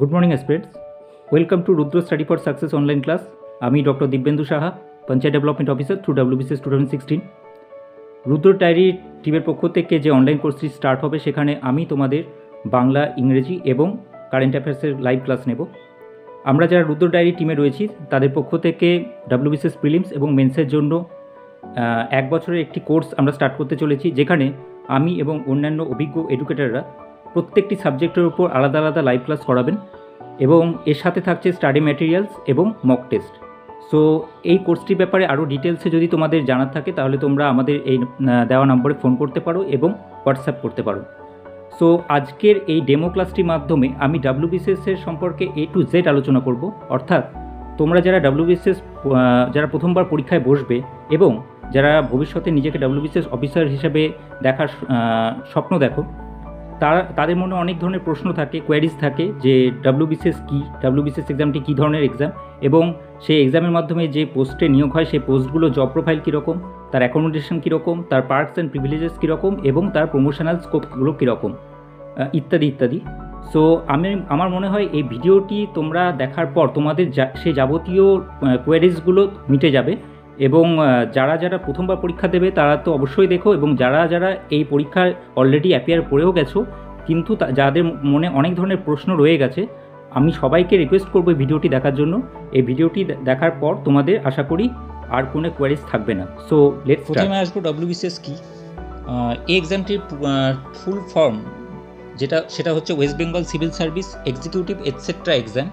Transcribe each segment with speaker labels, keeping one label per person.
Speaker 1: Good morning students welcome to Rudra study for success online class আমি doctor Dibyendu Saha panchayat development officer through WBCS two thousand sixteen Rudra diary টিমের পক্ষ থেকে যে online কোর্সটি start হবে, সেখানে আমি তোমাদের বাংলা, ইংরেজি এবং কারেন্ট অ্যাফেয়ার্সের লাইভ ক্লাস নেব। আমরা যারা রুদ্র ডায়েরি টিমে রয়েছি, তাদের পক্ষ থেকে ডাব্লিউবিসিএস প্রিলিমস এবং মেন্সের জন্য এক বছরের একটি কোর্স আমরা স্টার্ট করতে চলেছি, যেখানে আমি এবং অন্যান্য অভিজ্ঞ এডুকেটররা প্রত্যেকটি সাবজেক্টের উপর আলাদা আলাদা লাইভ ক্লাস করাবেন এবং এর সাথে থাকছে স্টাডি ম্যাটেরিয়ালস এবং মক টেস্ট সো এই কোর্সটির ব্যাপারে আরও ডিটেলসে যদি তোমাদের জানার থাকে, তাহলে তোমরা আমাদের এই দেওয়া নম্বরে ফোন করতে পারো এবং হোয়াটসঅ্যাপ করতে পারো। সো আজকের এই ডেমো ক্লাসটির মাধ্যমে আমি ডাব্লিউবিসিএস এর সম্পর্কে এ টু জেড আলোচনা করব। অর্থাৎ, তোমরা যারা ডাব্লিউবিসিএস যারা প্রথমবার পরীক্ষায় বসবে এবং যারা ভবিষ্যতে নিজেকে ডাব্লিউবিসিএস অফিসার হিসেবে দেখার স্বপ্ন দেখো তারা, তাদের মনে অনেক ধরনের প্রশ্ন থাকে কোয়ারিজ থাকে যে ডাব্লিউবিসিএস কী ডাব্লিউবিসিএস এক্সামটি কী ধরনের এক্সাম এবং সেই এক্সামের মাধ্যমে যে পোস্টে নিয়োগ হয়, সেই পোস্টগুলো জব প্রোফাইল কীরকম? তার অ্যাকোমোডেশন কীরকম? তার পার্কস অ্যান্ড প্রিভিলেজেস কীরকম? এবং তার প্রমোশনাল স্কোপগুলো কীরকম? ইত্যাদি ইত্যাদি। সো আমি, আমার মনে হয় এই ভিডিওটি তোমরা দেখার পর তোমাদের যা- সেই যাবতীয় কোয়ারিজগুলো মিটে যাবে। এবং যারা যারা প্রথমবার পরীক্ষা দেবে তারা তো অবশ্যই দেখো এবং যারা যারা এই পরীক্ষায় অলরেডি অ্যাপিয়ার করেও গেছো, কিন্তু যাদের মনে অনেক ধরনের প্রশ্ন রয়ে গেছে, আমি সবাইকে রিকোয়েস্ট করব ভিডিওটি দেখার জন্য। এই ভিডিওটি দেখার পর তোমাদের আশা করি আর কোনো কোয়ারিজ থাকবে না। সো লেটস
Speaker 2: প্রথমে আসব ডব্লিউবিসিএস কি? এই এক্সামটির ফুল ফর্ম যেটা, সেটা হচ্ছে West Bengal civil service executive etcetera exam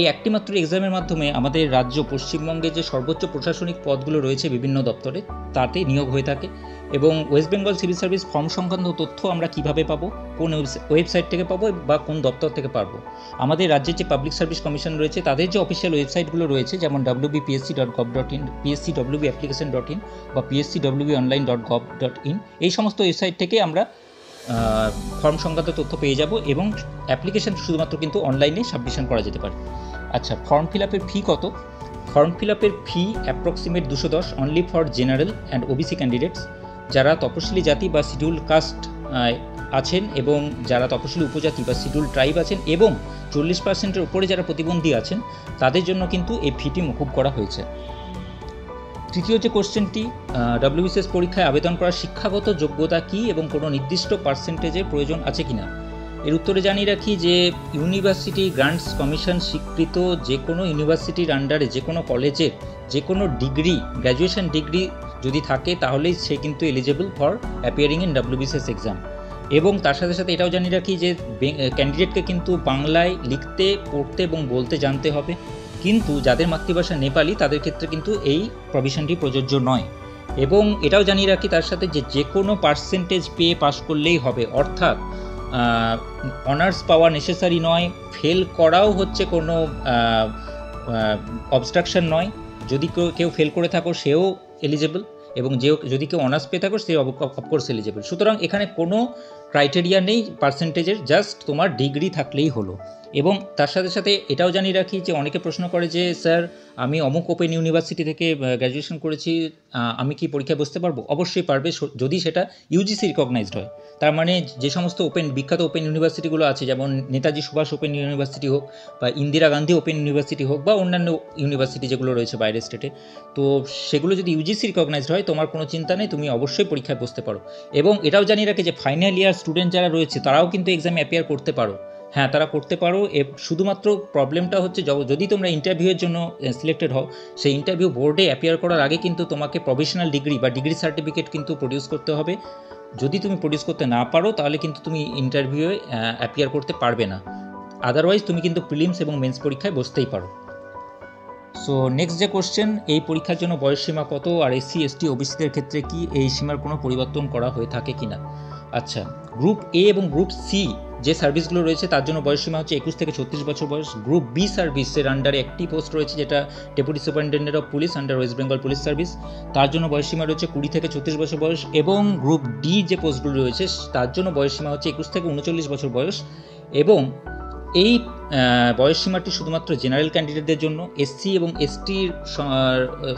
Speaker 2: এই একটি মাত্র এক্সামের মাধ্যমে আমাদের রাজ্য পশ্চিমবঙ্গে যে সর্বোচ্চ প্রশাসনিক পদগুলো রয়েছে বিভিন্ন দপ্তরে, তাতে নিয়োগ হয়ে থাকে এবং West Bengal civil service form সংক্রান্ত তথ্য আমরা কীভাবে পাবো, কোন ওয়েবসাইট থেকে পাবো বা কোন দপ্তর থেকে পারব। আমাদের রাজ্যের যে পাবলিক সার্ভিস কমিশন রয়েছে, তাদের যে অফিসিয়াল ওয়েবসাইটগুলো রয়েছে, যেমন WBPSC dot gov dot in PSC WB application dot in বা PSC WB online dot gov dot in এই সমস্ত ওয়েবসাইট থেকে আমরা ফর্ম সংক্রান্ত তথ্য পেয়ে যাব এবং অ্যাপ্লিকেশন শুধুমাত্র কিন্তু অনলাইনে সাবমিশন করা যেতে পারে। আচ্ছা ফর্ম ফিল আপের ফি কত? ফর্ম ফিল আপের ফি অ্যাপ্রক্সিমেট দুশো দশ only for general and OBC candidates যারা তপশিলি জাতি বা শিডিউল কাস্ট আছেন এবং যারা তপশিলি উপজাতি বা শিডিউল ট্রাইব আছেন এবং চল্লিশ পার্সেন্টের উপরে যারা প্রতিবন্ধী আছেন, তাদের জন্য কিন্তু এই ফিটি মকুব করা হয়েছে। তৃতীয় যে কোশ্চেনটি ডব্লিউবিসিএস পরীক্ষায় আবেদন করার শিক্ষাগত যোগ্যতা কী এবং কোনো নির্দিষ্ট পার্সেন্টেজের প্রয়োজন আছে কিনা? এর উত্তরে জানিয়ে রাখি যে ইউনিভার্সিটি গ্রান্টস কমিশন স্বীকৃত যে কোনো ইউনিভার্সিটির আন্ডারে যে কোনো কলেজের যে কোনো ডিগ্রি গ্র্যাজুয়েশন ডিগ্রি যদি থাকে, তাহলেই সে কিন্তু eligible for appearing in WBCS exam এবং তার সাথে সাথে এটাও জানিয়ে রাখি যে ক্যান্ডিডেটকে কিন্তু বাংলায় লিখতে, পড়তে এবং বলতে জানতে হবে। কিন্তু যাদের মাতৃভাষা নেপালি, তাদের ক্ষেত্রে কিন্তু এই প্রভিশনটি প্রযোজ্য নয়। এবং এটাও জানিয়ে রাখি তার সাথে যে যে কোনো পার্সেন্টেজ পেয়ে পাশ করলেই হবে। অর্থাৎ অনার্স পাওয়া নেসেসারি নয় ফেল করাও হচ্ছে কোনো অবস্ট্রাকশন নয়। যদি কেউ ফেল করে থাকো, সেও এলিজেবল এবং যে, যদি কেউ অনার্স পেয়ে থাকো সে অফকোর্স এলিজেবল সুতরাং এখানে কোনো ক্রাইটেরিয়া নেই পার্সেন্টেজের জাস্ট তোমার ডিগ্রি থাকলেই হলো। এবং তার সাথে সাথে এটাও জানিয়ে রাখি যে অনেকে প্রশ্ন করে যে, স্যার, আমি অমুক ওপেন ইউনিভার্সিটি থেকে গ্র্যাজুয়েশন করেছি আমি কি পরীক্ষায় বসতে পারব? অবশ্যই পারবে যদি সেটা ইউজিসি রিকগনাইজড হয়। তার মানে যে সমস্ত ওপেন, বিখ্যাত ওপেন ইউনিভার্সিটিগুলো আছে, যেমন নেতাজি সুভাষ ওপেন ইউনিভার্সিটি হোক বা ইন্দিরা গান্ধী ওপেন ইউনিভার্সিটি হোক বা অন্যান্য ইউনিভার্সিটি যেগুলো রয়েছে বাইরের স্টেটে, তো সেগুলো যদি ইউজিসি রিকগনাইজড হয়, তোমার কোনো চিন্তা নেই, তুমি অবশ্যই পরীক্ষায় বসতে পারো। এবং এটাও জানিয়ে রাখে যে ফাইনাল ইয়ার স্টুডেন্ট যারা রয়েছে, তারাও কিন্তু এক্সামে অ্যাপিয়ার করতে পারো। হ্যাঁ তারা করতে পারো। এ- শুধুমাত্র প্রবলেমটা হচ্ছে যদি তোমরা ইন্টারভিউয়ের জন্য সিলেক্টেড হও, সেই ইন্টারভিউ বোর্ডে অ্যাপিয়ার করার আগে কিন্তু তোমাকে প্রফেশনাল ডিগ্রি বা ডিগ্রি সার্টিফিকেট কিন্তু প্রডিউস করতে হবে। যদি তুমি প্রডিউস করতে না পারো, তাহলে কিন্তু তুমি ইন্টারভিউয়ে অ্যাপিয়ার করতে পারবে না। আদারওয়াইজ তুমি কিন্তু প্রিলিমস এবং মেন্স পরীক্ষায় বসতেই পারো। সো নেক্সট যে কোশ্চেন এই পরীক্ষার জন্য বয়সসীমা কত? আর এসসি এসটি ওবিসিদের ক্ষেত্রে কি এই সীমার কোনো পরিবর্তন করা হয়ে থাকে কিনা? আচ্ছা গ্রুপ এ এবং গ্রুপ সি যে সার্ভিসগুলো রয়েছে তার জন্য বয়সসীমা হচ্ছে একুশ থেকে ছত্রিশ বছর বয়স। গ্রুপ বি সার্ভিসের আন্ডারে একটি পোস্ট রয়েছে যেটা deputy superintendent of police under West Bengal police service তার জন্য বয়সসীমা রয়েছে কুড়ি থেকে ছত্রিশ বছর বয়স এবং গ্রুপ ডি যে পোস্টগুলো রয়েছে তার জন্য বয়সসীমা হচ্ছে একুশ থেকে উনচল্লিশ বছর বয়স এবং এই বয়সসীমাটি শুধুমাত্র জেনারেল ক্যান্ডিডেটদের জন্য। এসসি এবং এসটির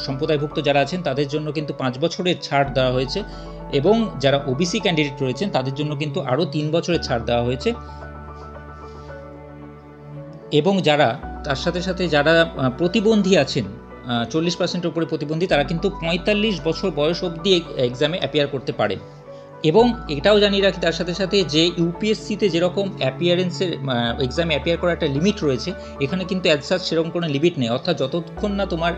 Speaker 2: সম্প্রদায়ভুক্ত যারা আছেন তাদের জন্য কিন্তু পাঁচ বছরের ছাড় দেওয়া হয়েছে। এবং যারা ওবিসি ক্যান্ডিডেট রয়েছেন, তাদের জন্য কিন্তু আরও তিন বছরের ছাড় দেওয়া হয়েছে। এবং যারা, তার সাথে সাথে যারা প্রতিবন্ধী আছেন চল্লিশ পার্সেন্টের উপরে প্রতিবন্ধী, তারা কিন্তু পঁয়তাল্লিশ বছর বয়স অবধি এক্সামে অ্যাপিয়ার করতে পারেন। এবং এটাও জানিয়ে রাখি তার সাথে সাথে যে ইউপিএসসিতে যেরকম অ্যাপিয়ারেন্সের এক্সামে অ্যাপিয়ার করার একটা লিমিট রয়েছে, এখানে কিন্তু অ্যাজ সাচ সেরকম কোনো লিমিট নেই। অর্থাৎ যতক্ষণ না তোমার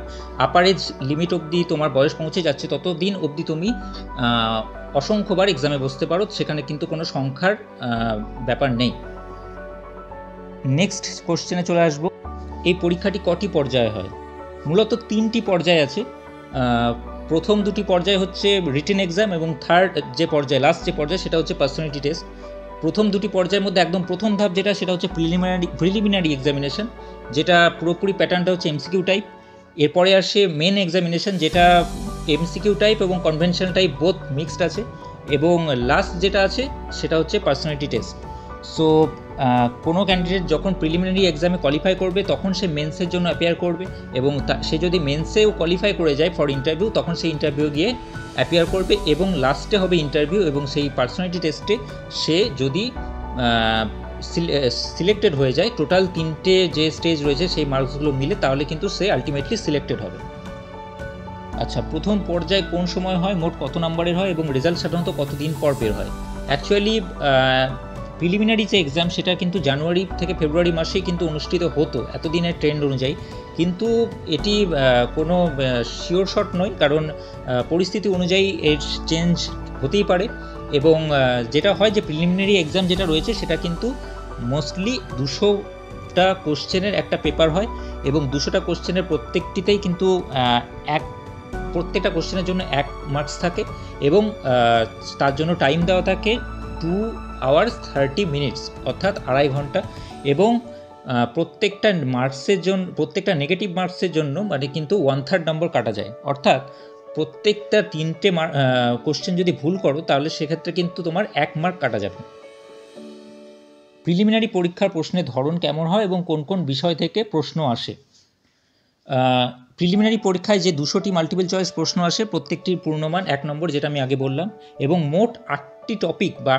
Speaker 2: আপারেজ লিমিট অবধি তোমার বয়স পৌঁছে যাচ্ছে, ততদিন অবধি তুমি অসংখ্যবার এক্সামে বসতে পারো, সেখানে কিন্তু কোনো সংখ্যার ব্যাপার নেই। নেক্সট কোশ্চেনে চলে আসব। এই পরীক্ষাটি কটি পর্যায়ে হয়? মূলত তিনটি পর্যায় আছে। প্রথম দুটি পর্যায় হচ্ছে রিটেন এক্সাম এবং থার্ড যে পর্যায় লাস্ট যে পর্যায়, সেটা হচ্ছে পার্সোনালিটি টেস্ট প্রথম দুটি পর্যায়ের মধ্যে একদম প্রথম ধাপ যেটা, সেটা হচ্ছে প্রিলিমিনারি প্রিলিমিনারি এক্সামিনেশন যেটা পুরোপুরি প্যাটার্নটা হচ্ছে এমসিকিউ টাইপ এরপরে আসে মেন এক্সামিনেশন যেটা এমসিকিউ টাইপ এবং কনভেনশনাল টাইপ বোথ মিক্সড আছে। এবং লাস্ট যেটা আছে, সেটা হচ্ছে পার্সোনালিটি টেস্ট সো কোনো ক্যান্ডিডেট যখন প্রিলিমিনারি এক্সামে কোয়ালিফাই করবে, তখন সে মেন্সের জন্য অ্যাপিয়ার করবে এবং সে যদি মেন্সেও কোয়ালিফাই করে যায় ফর ইন্টারভিউ তখন সে ইন্টারভিউ গিয়ে অ্যাপিয়ার করবে এবং লাস্টে হবে ইন্টারভিউ এবং সেই পার্সোনালিটি টেস্টে সে যদি সিলেক্টেড হয়ে যায় টোটাল তিনটে যে স্টেজ রয়েছে সেই মার্কসগুলো মিলে তাহলে কিন্তু সে আলটিমেটলি সিলেক্টেড হবে। আচ্ছা প্রথম পর্যায়ে কোন সময় হয়? মোট কত নম্বরের হয় এবং রেজাল্ট সাধারণত কতদিন পর বের হয়? অ্যাকচুয়ালি প্রিলিমিনারি যে এক্সাম সেটা কিন্তু জানুয়ারি থেকে ফেব্রুয়ারি মাসেই কিন্তু অনুষ্ঠিত হতো, এতদিনের ট্রেন্ড অনুযায়ী। কিন্তু এটি কোনো শিওর শট নয়, কারণ পরিস্থিতি অনুযায়ী এর চেঞ্জ হতেই পারে এবং যেটা হয় যে প্রিলিমিনারি এক্সাম যেটা রয়েছে সেটা কিন্তু মোস্টলি দুশোটা কোশ্চেনের একটা পেপার হয় এবং দুশোটা কোশ্চেনের প্রত্যেকটিতেই কিন্তু এক, প্রত্যেকটা কোশ্চেনের জন্য এক মার্কস থাকে এবং তার জন্য টাইম দেওয়া থাকে টু আওয়ার্স থার্টি মিনিটস অর্থাৎ আড়াই ঘণ্টা। এবং প্রত্যেকটা মার্কসের জন্য প্রত্যেকটা নেগেটিভ মার্কসের জন্য মানে কিন্তু ওয়ান থার্ড নম্বর কাটা যায়। অর্থাৎ প্রত্যেকটা তিনটে কোশ্চেন যদি ভুল করো, তাহলে সেক্ষেত্রে কিন্তু তোমার এক মার্ক কাটা যাবে। প্রিলিমিনারি পরীক্ষার প্রশ্নের ধরন কেমন হয় এবং কোন কোন বিষয় থেকে প্রশ্ন আসে? প্রিলিমিনারি পরীক্ষায় যে দুশোটি মাল্টিপল চয়েস প্রশ্ন আসে, প্রত্যেকটির পূর্ণমান এক নম্বর যেটা আমি আগে বললাম, এবং মোট আটটি টপিক বা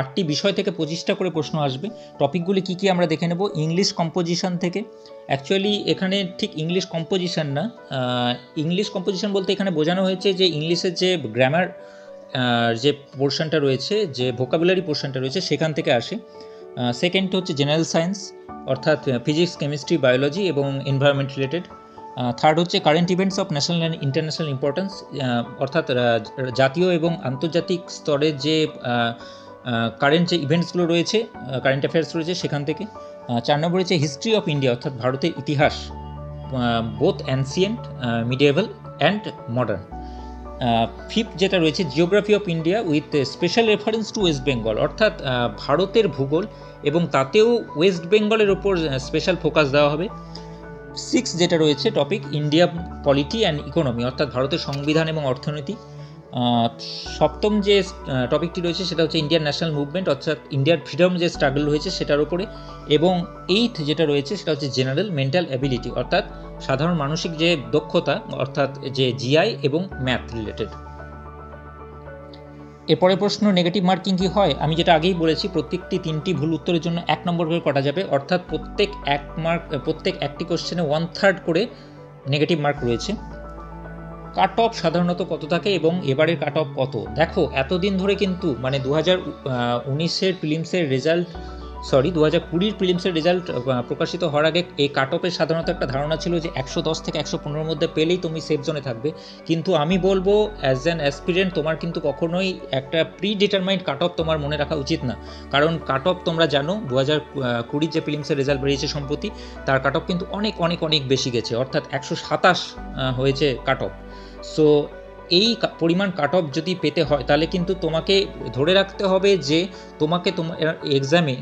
Speaker 2: আটটি বিষয় থেকে পঁচিশটা করে প্রশ্ন আসবে। টপিকগুলি কী কী আমরা দেখে নেব? ইংলিশ কম্পোজিশন থেকে। অ্যাকচুয়ালি এখানে ঠিক ইংলিশ কম্পোজিশন না। ইংলিশ কম্পোজিশন বলতে এখানে বোঝানো হয়েছে যে ইংলিশের যে গ্রামার যে পোর্শনটা রয়েছে, যে ভোকাবুলারি পোর্শনটা রয়েছে, সেখান থেকে আসে। সেকেন্ড হচ্ছে জেনারেল সায়েন্স অর্থাৎ ফিজিক্স কেমিস্ট্রি বায়োলজি এবং এনভায়রনমেন্ট রিলেটেড থার্ড হচ্ছে current events of national and international importance অর্থাৎ জাতীয় এবং আন্তর্জাতিক স্তরের যে কারেন্ট যে ইভেন্টসগুলো রয়েছে কারেন্ট অ্যাফেয়ার্স রয়েছে সেখান থেকে। চার নম্বর হচ্ছে হিস্ট্রি অফ ইন্ডিয়া অর্থাৎ ভারতের ইতিহাস both ancient medieval and modern fifth যেটা রয়েছে geography of India with special reference to West Bengal অর্থাৎ ভারতের ভূগোল এবং তাতেও ওয়েস্ট বেঙ্গলের ওপর স্পেশাল ফোকাস দেওয়া হবে। সিক্স যেটা রয়েছে topic India polity and economy অর্থাৎ ভারতের সংবিধান এবং অর্থনীতি। সপ্তম যে টপিকটি রয়েছে সেটা হচ্ছে ইন্ডিয়ান ন্যাশনাল মুভমেন্ট অর্থাৎ ইন্ডিয়ার ফ্রিডম যে স্ট্রাগল রয়েছে সেটার উপরে। এবং এইথ যেটা রয়েছে সেটা হচ্ছে জেনারেল মেন্টাল অ্যাবিলিটি অর্থাৎ সাধারণ মানসিক যে দক্ষতা, অর্থাৎ যে জিআই এবং ম্যাথ রিলেটেড এরপরে প্রশ্ন নেগেটিভ মার্কিং কি হয়? আমি যেটা আগেই বলেছি, প্রত্যেকটি তিনটি ভুল উত্তরের জন্য এক নম্বর করে কটা যাবে। অর্থাৎ প্রত্যেক এক মার্ক প্রত্যেক একটি কোশ্চেনে ওয়ান থার্ড করে নেগেটিভ মার্ক রয়েছে। কাট অফ সাধারণত কত থাকে এবং এবারের কাট অফ কত? দেখো, এতদিন ধরে কিন্তু মানে দু হাজার উনিশের ফিলিমসের রেজাল্ট সরি দু হাজার কুড়ির ফিলিমসের রেজাল্ট প্রকাশিত হওয়ার আগে এই কাট অফের সাধারণত একটা ধারণা ছিল যে একশো দশ থেকে একশো পনেরোর মধ্যে পেলেই তুমি সেফ জোনে থাকবে। কিন্তু আমি বলব অ্যাজ অ্যান অ্যাসপিরেন্ট তোমার কিন্তু কখনোই একটা প্রি ডিটারমাইন্ড কাট অফ তোমার মনে রাখা উচিত না। কারণ কাট অফ তোমরা জানো দু হাজার কুড়ির যে ফিলিমসের রেজাল্ট বেরিয়েছে সম্প্রতি, তার কাট অফ কিন্তু অনেক অনেক অনেক বেশি গেছে। অর্থাৎ একশো সাতাশ হয়েছে কাট অফ সো এই পরিমাণ কাট অফ যদি পেতে হয়, তাহলে কিন্তু তোমাকে ধরে রাখতে হবে যে তোমাকে তোমার এক্সামে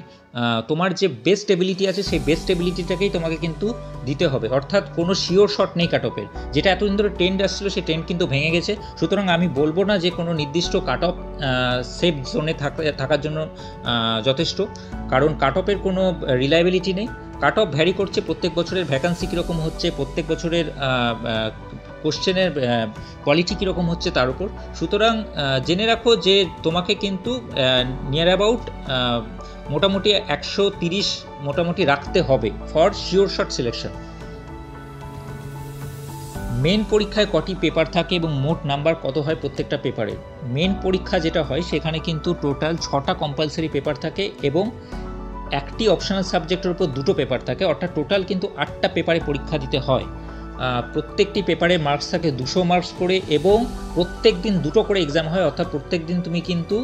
Speaker 2: তোমার যে বেস্ট এবিলিটি আছে, সেই বেস্ট এবিলিটিটাকেই তোমাকে কিন্তু দিতে হবে। অর্থাৎ কোনো শিওর শট নেই কাট অফের যেটা এতদিন ধরে ট্রেন্ড আসছিল, সেই ট্রেন্ড কিন্তু ভেঙে গেছে। সুতরাং আমি বলব না যে কোনো নির্দিষ্ট কাট অফ সেফ জোনে থাকার জন্য যথেষ্ট। কারণ কাট অফের কোনো রিলায়েবিলিটি নেই। কাট অফ ভ্যারি করছে প্রত্যেক বছরের ভ্যাকান্সি কীরকম হচ্ছে, প্রত্যেক বছরের কোশ্চেনের কোয়ালিটি কীরকম হচ্ছে তার উপর। সুতরাং জেনে রাখো যে তোমাকে কিন্তু নিয়ার অ্যাবাউট মোটামুটি একশো তিরিশ মোটামুটি রাখতে হবে for sure short selection main পরীক্ষায় কটি পেপার থাকে এবং মোট নাম্বার কত হয় প্রত্যেকটা পেপারে মেন পরীক্ষা যেটা হয়, সেখানে কিন্তু টোটাল ছটা কম্পালসারি পেপার থাকে এবং একটি অপশনাল সাবজেক্টের উপর দুটো পেপার থাকে, অর্থাৎ টোটাল কিন্তু আটটা পেপারে পরীক্ষা দিতে হয়। প্রত্যেকটি পেপারে মার্কস থাকে দুশো মার্কস করে এবং প্রত্যেক দিন দুটো করে এক্সাম হয়, অর্থাৎ প্রত্যেক দিন তুমি কিন্তু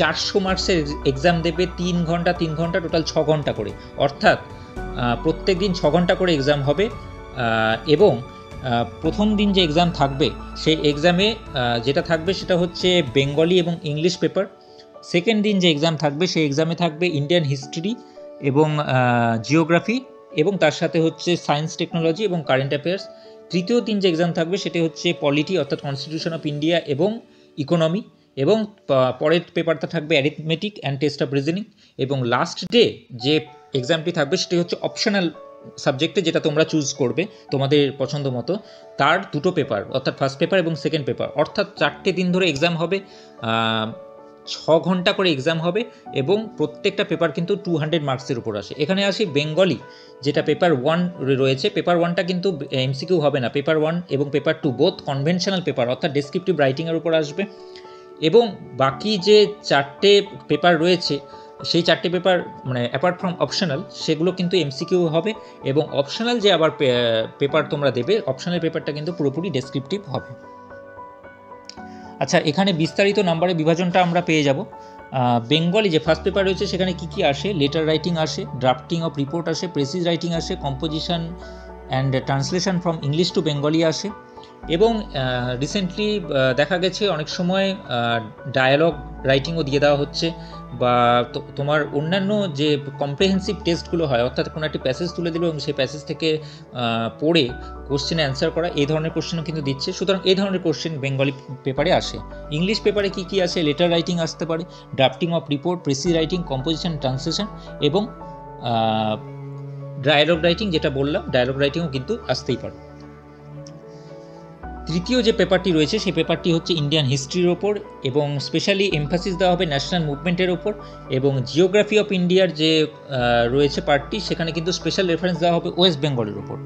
Speaker 2: চারশো মার্কসের এক্সাম দেবে তিন ঘণ্টা তিন ঘণ্টা টোটাল ছ ঘণ্টা করে। অর্থাৎ প্রত্যেক দিন ছ ঘণ্টা করে এক্সাম হবে এবং প্রথম দিন যে এক্সাম থাকবে, সেই এক্সামে যেটা থাকবে সেটা হচ্ছে বেঙ্গলি এবং ইংলিশ পেপার সেকেন্ড দিন যে এক্সাম থাকবে, সেই এক্সামে থাকবে ইন্ডিয়ান হিস্ট্রি এবং জিওগ্রাফি এবং তার সাথে হচ্ছে সায়েন্স টেকনোলজি এবং কারেন্ট অ্যাফেয়ার্স তৃতীয় দিন যে এক্সাম থাকবে সেটি হচ্ছে পলিটি অর্থাৎ কনস্টিটিউশন অফ ইন্ডিয়া এবং ইকোনমি এবং পরের পেপারটা থাকবে arithmetic and test of reasoning এবং লাস্ট ডে যে এক্সামটি থাকবে সেটি হচ্ছে অপশনাল সাবজেক্টে যেটা তোমরা চুজ করবে তোমাদের পছন্দ মতো। তার দুটো পেপার অর্থাৎ ফার্স্ট পেপার এবং সেকেন্ড পেপার অর্থাৎ চারটে দিন ধরে এক্সাম হবে ছ ঘণ্টা করে এক্সাম হবে এবং প্রত্যেকটা পেপার কিন্তু টু হান্ড্রেড মার্কসের উপর আসে। এখানে আসি বেঙ্গলি যেটা পেপার ওয়ান রয়েছে। পেপার ওয়ানটা কিন্তু এমসিকিউ হবে না। পেপার ওয়ান এবং paper two both conventional paper অর্থাৎ ডেসক্রিপটিভ রাইটিংয়ের উপর আসবে। এবং বাকি যে চারটে পেপার রয়েছে, সেই চারটে পেপার মানে অ্যাপার্ট ফ্রম অপশনাল সেগুলো কিন্তু এমসিকিউ হবে এবং অপশনাল যে আবার পেপার তোমরা দেবে অপশনাল পেপারটা কিন্তু পুরোপুরি ডেসক্রিপটিভ হবে। আচ্ছা এখানে বিস্তারিত নাম্বারে বিভাজনটা আমরা পেয়ে যাব। বেঙ্গলি যে ফার্স্ট পেপার রয়েছে, সেখানে কি কি আসে? লেটার রাইটিং আসে ড্রাফটিং অফ রিপোর্ট আসে প্রেসিস রাইটিং আসে composition and translation from English to Bengali আসে। এবং রিসেন্টলি দেখা গেছে অনেক সময় ডায়ালগ রাইটিংও দিয়ে দেওয়া হচ্ছে বা তোমার অন্যান্য যে কম্প্রিহেন্সিভ টেস্টগুলো হয়, অর্থাৎ কোনো একটি প্যাসেজ তুলে দিল এবং সেই প্যাসেজ থেকে পড়ে কোশ্চেন অ্যান্সার করা, এই ধরনের কোশ্চেনও কিন্তু দিচ্ছে। সুতরাং এই ধরনের কোশ্চেন বেঙ্গলি পেপারে আসে। ইংলিশ পেপারে কি কি আছে? লেটার রাইটিং আসতে পারে drafting of report precis writing composition translation এবং ডায়ালগ রাইটিং যেটা বললাম ডায়ালগ রাইটিংও কিন্তু আসতেই পারে। তৃতীয় যে পেপারটি রয়েছে, সেই পেপারটি হচ্ছে ইন্ডিয়ান হিস্ট্রির ওপর এবং স্পেশালি এমফাসিস দেওয়া হবে ন্যাশনাল মুভমেন্টের ওপর এবং জিওগ্রাফি অফ ইন্ডিয়ার যে রয়েছে পার্টটি সেখানে কিন্তু স্পেশাল রেফারেন্স দেওয়া হবে ওয়েস্ট বেঙ্গলের ওপর।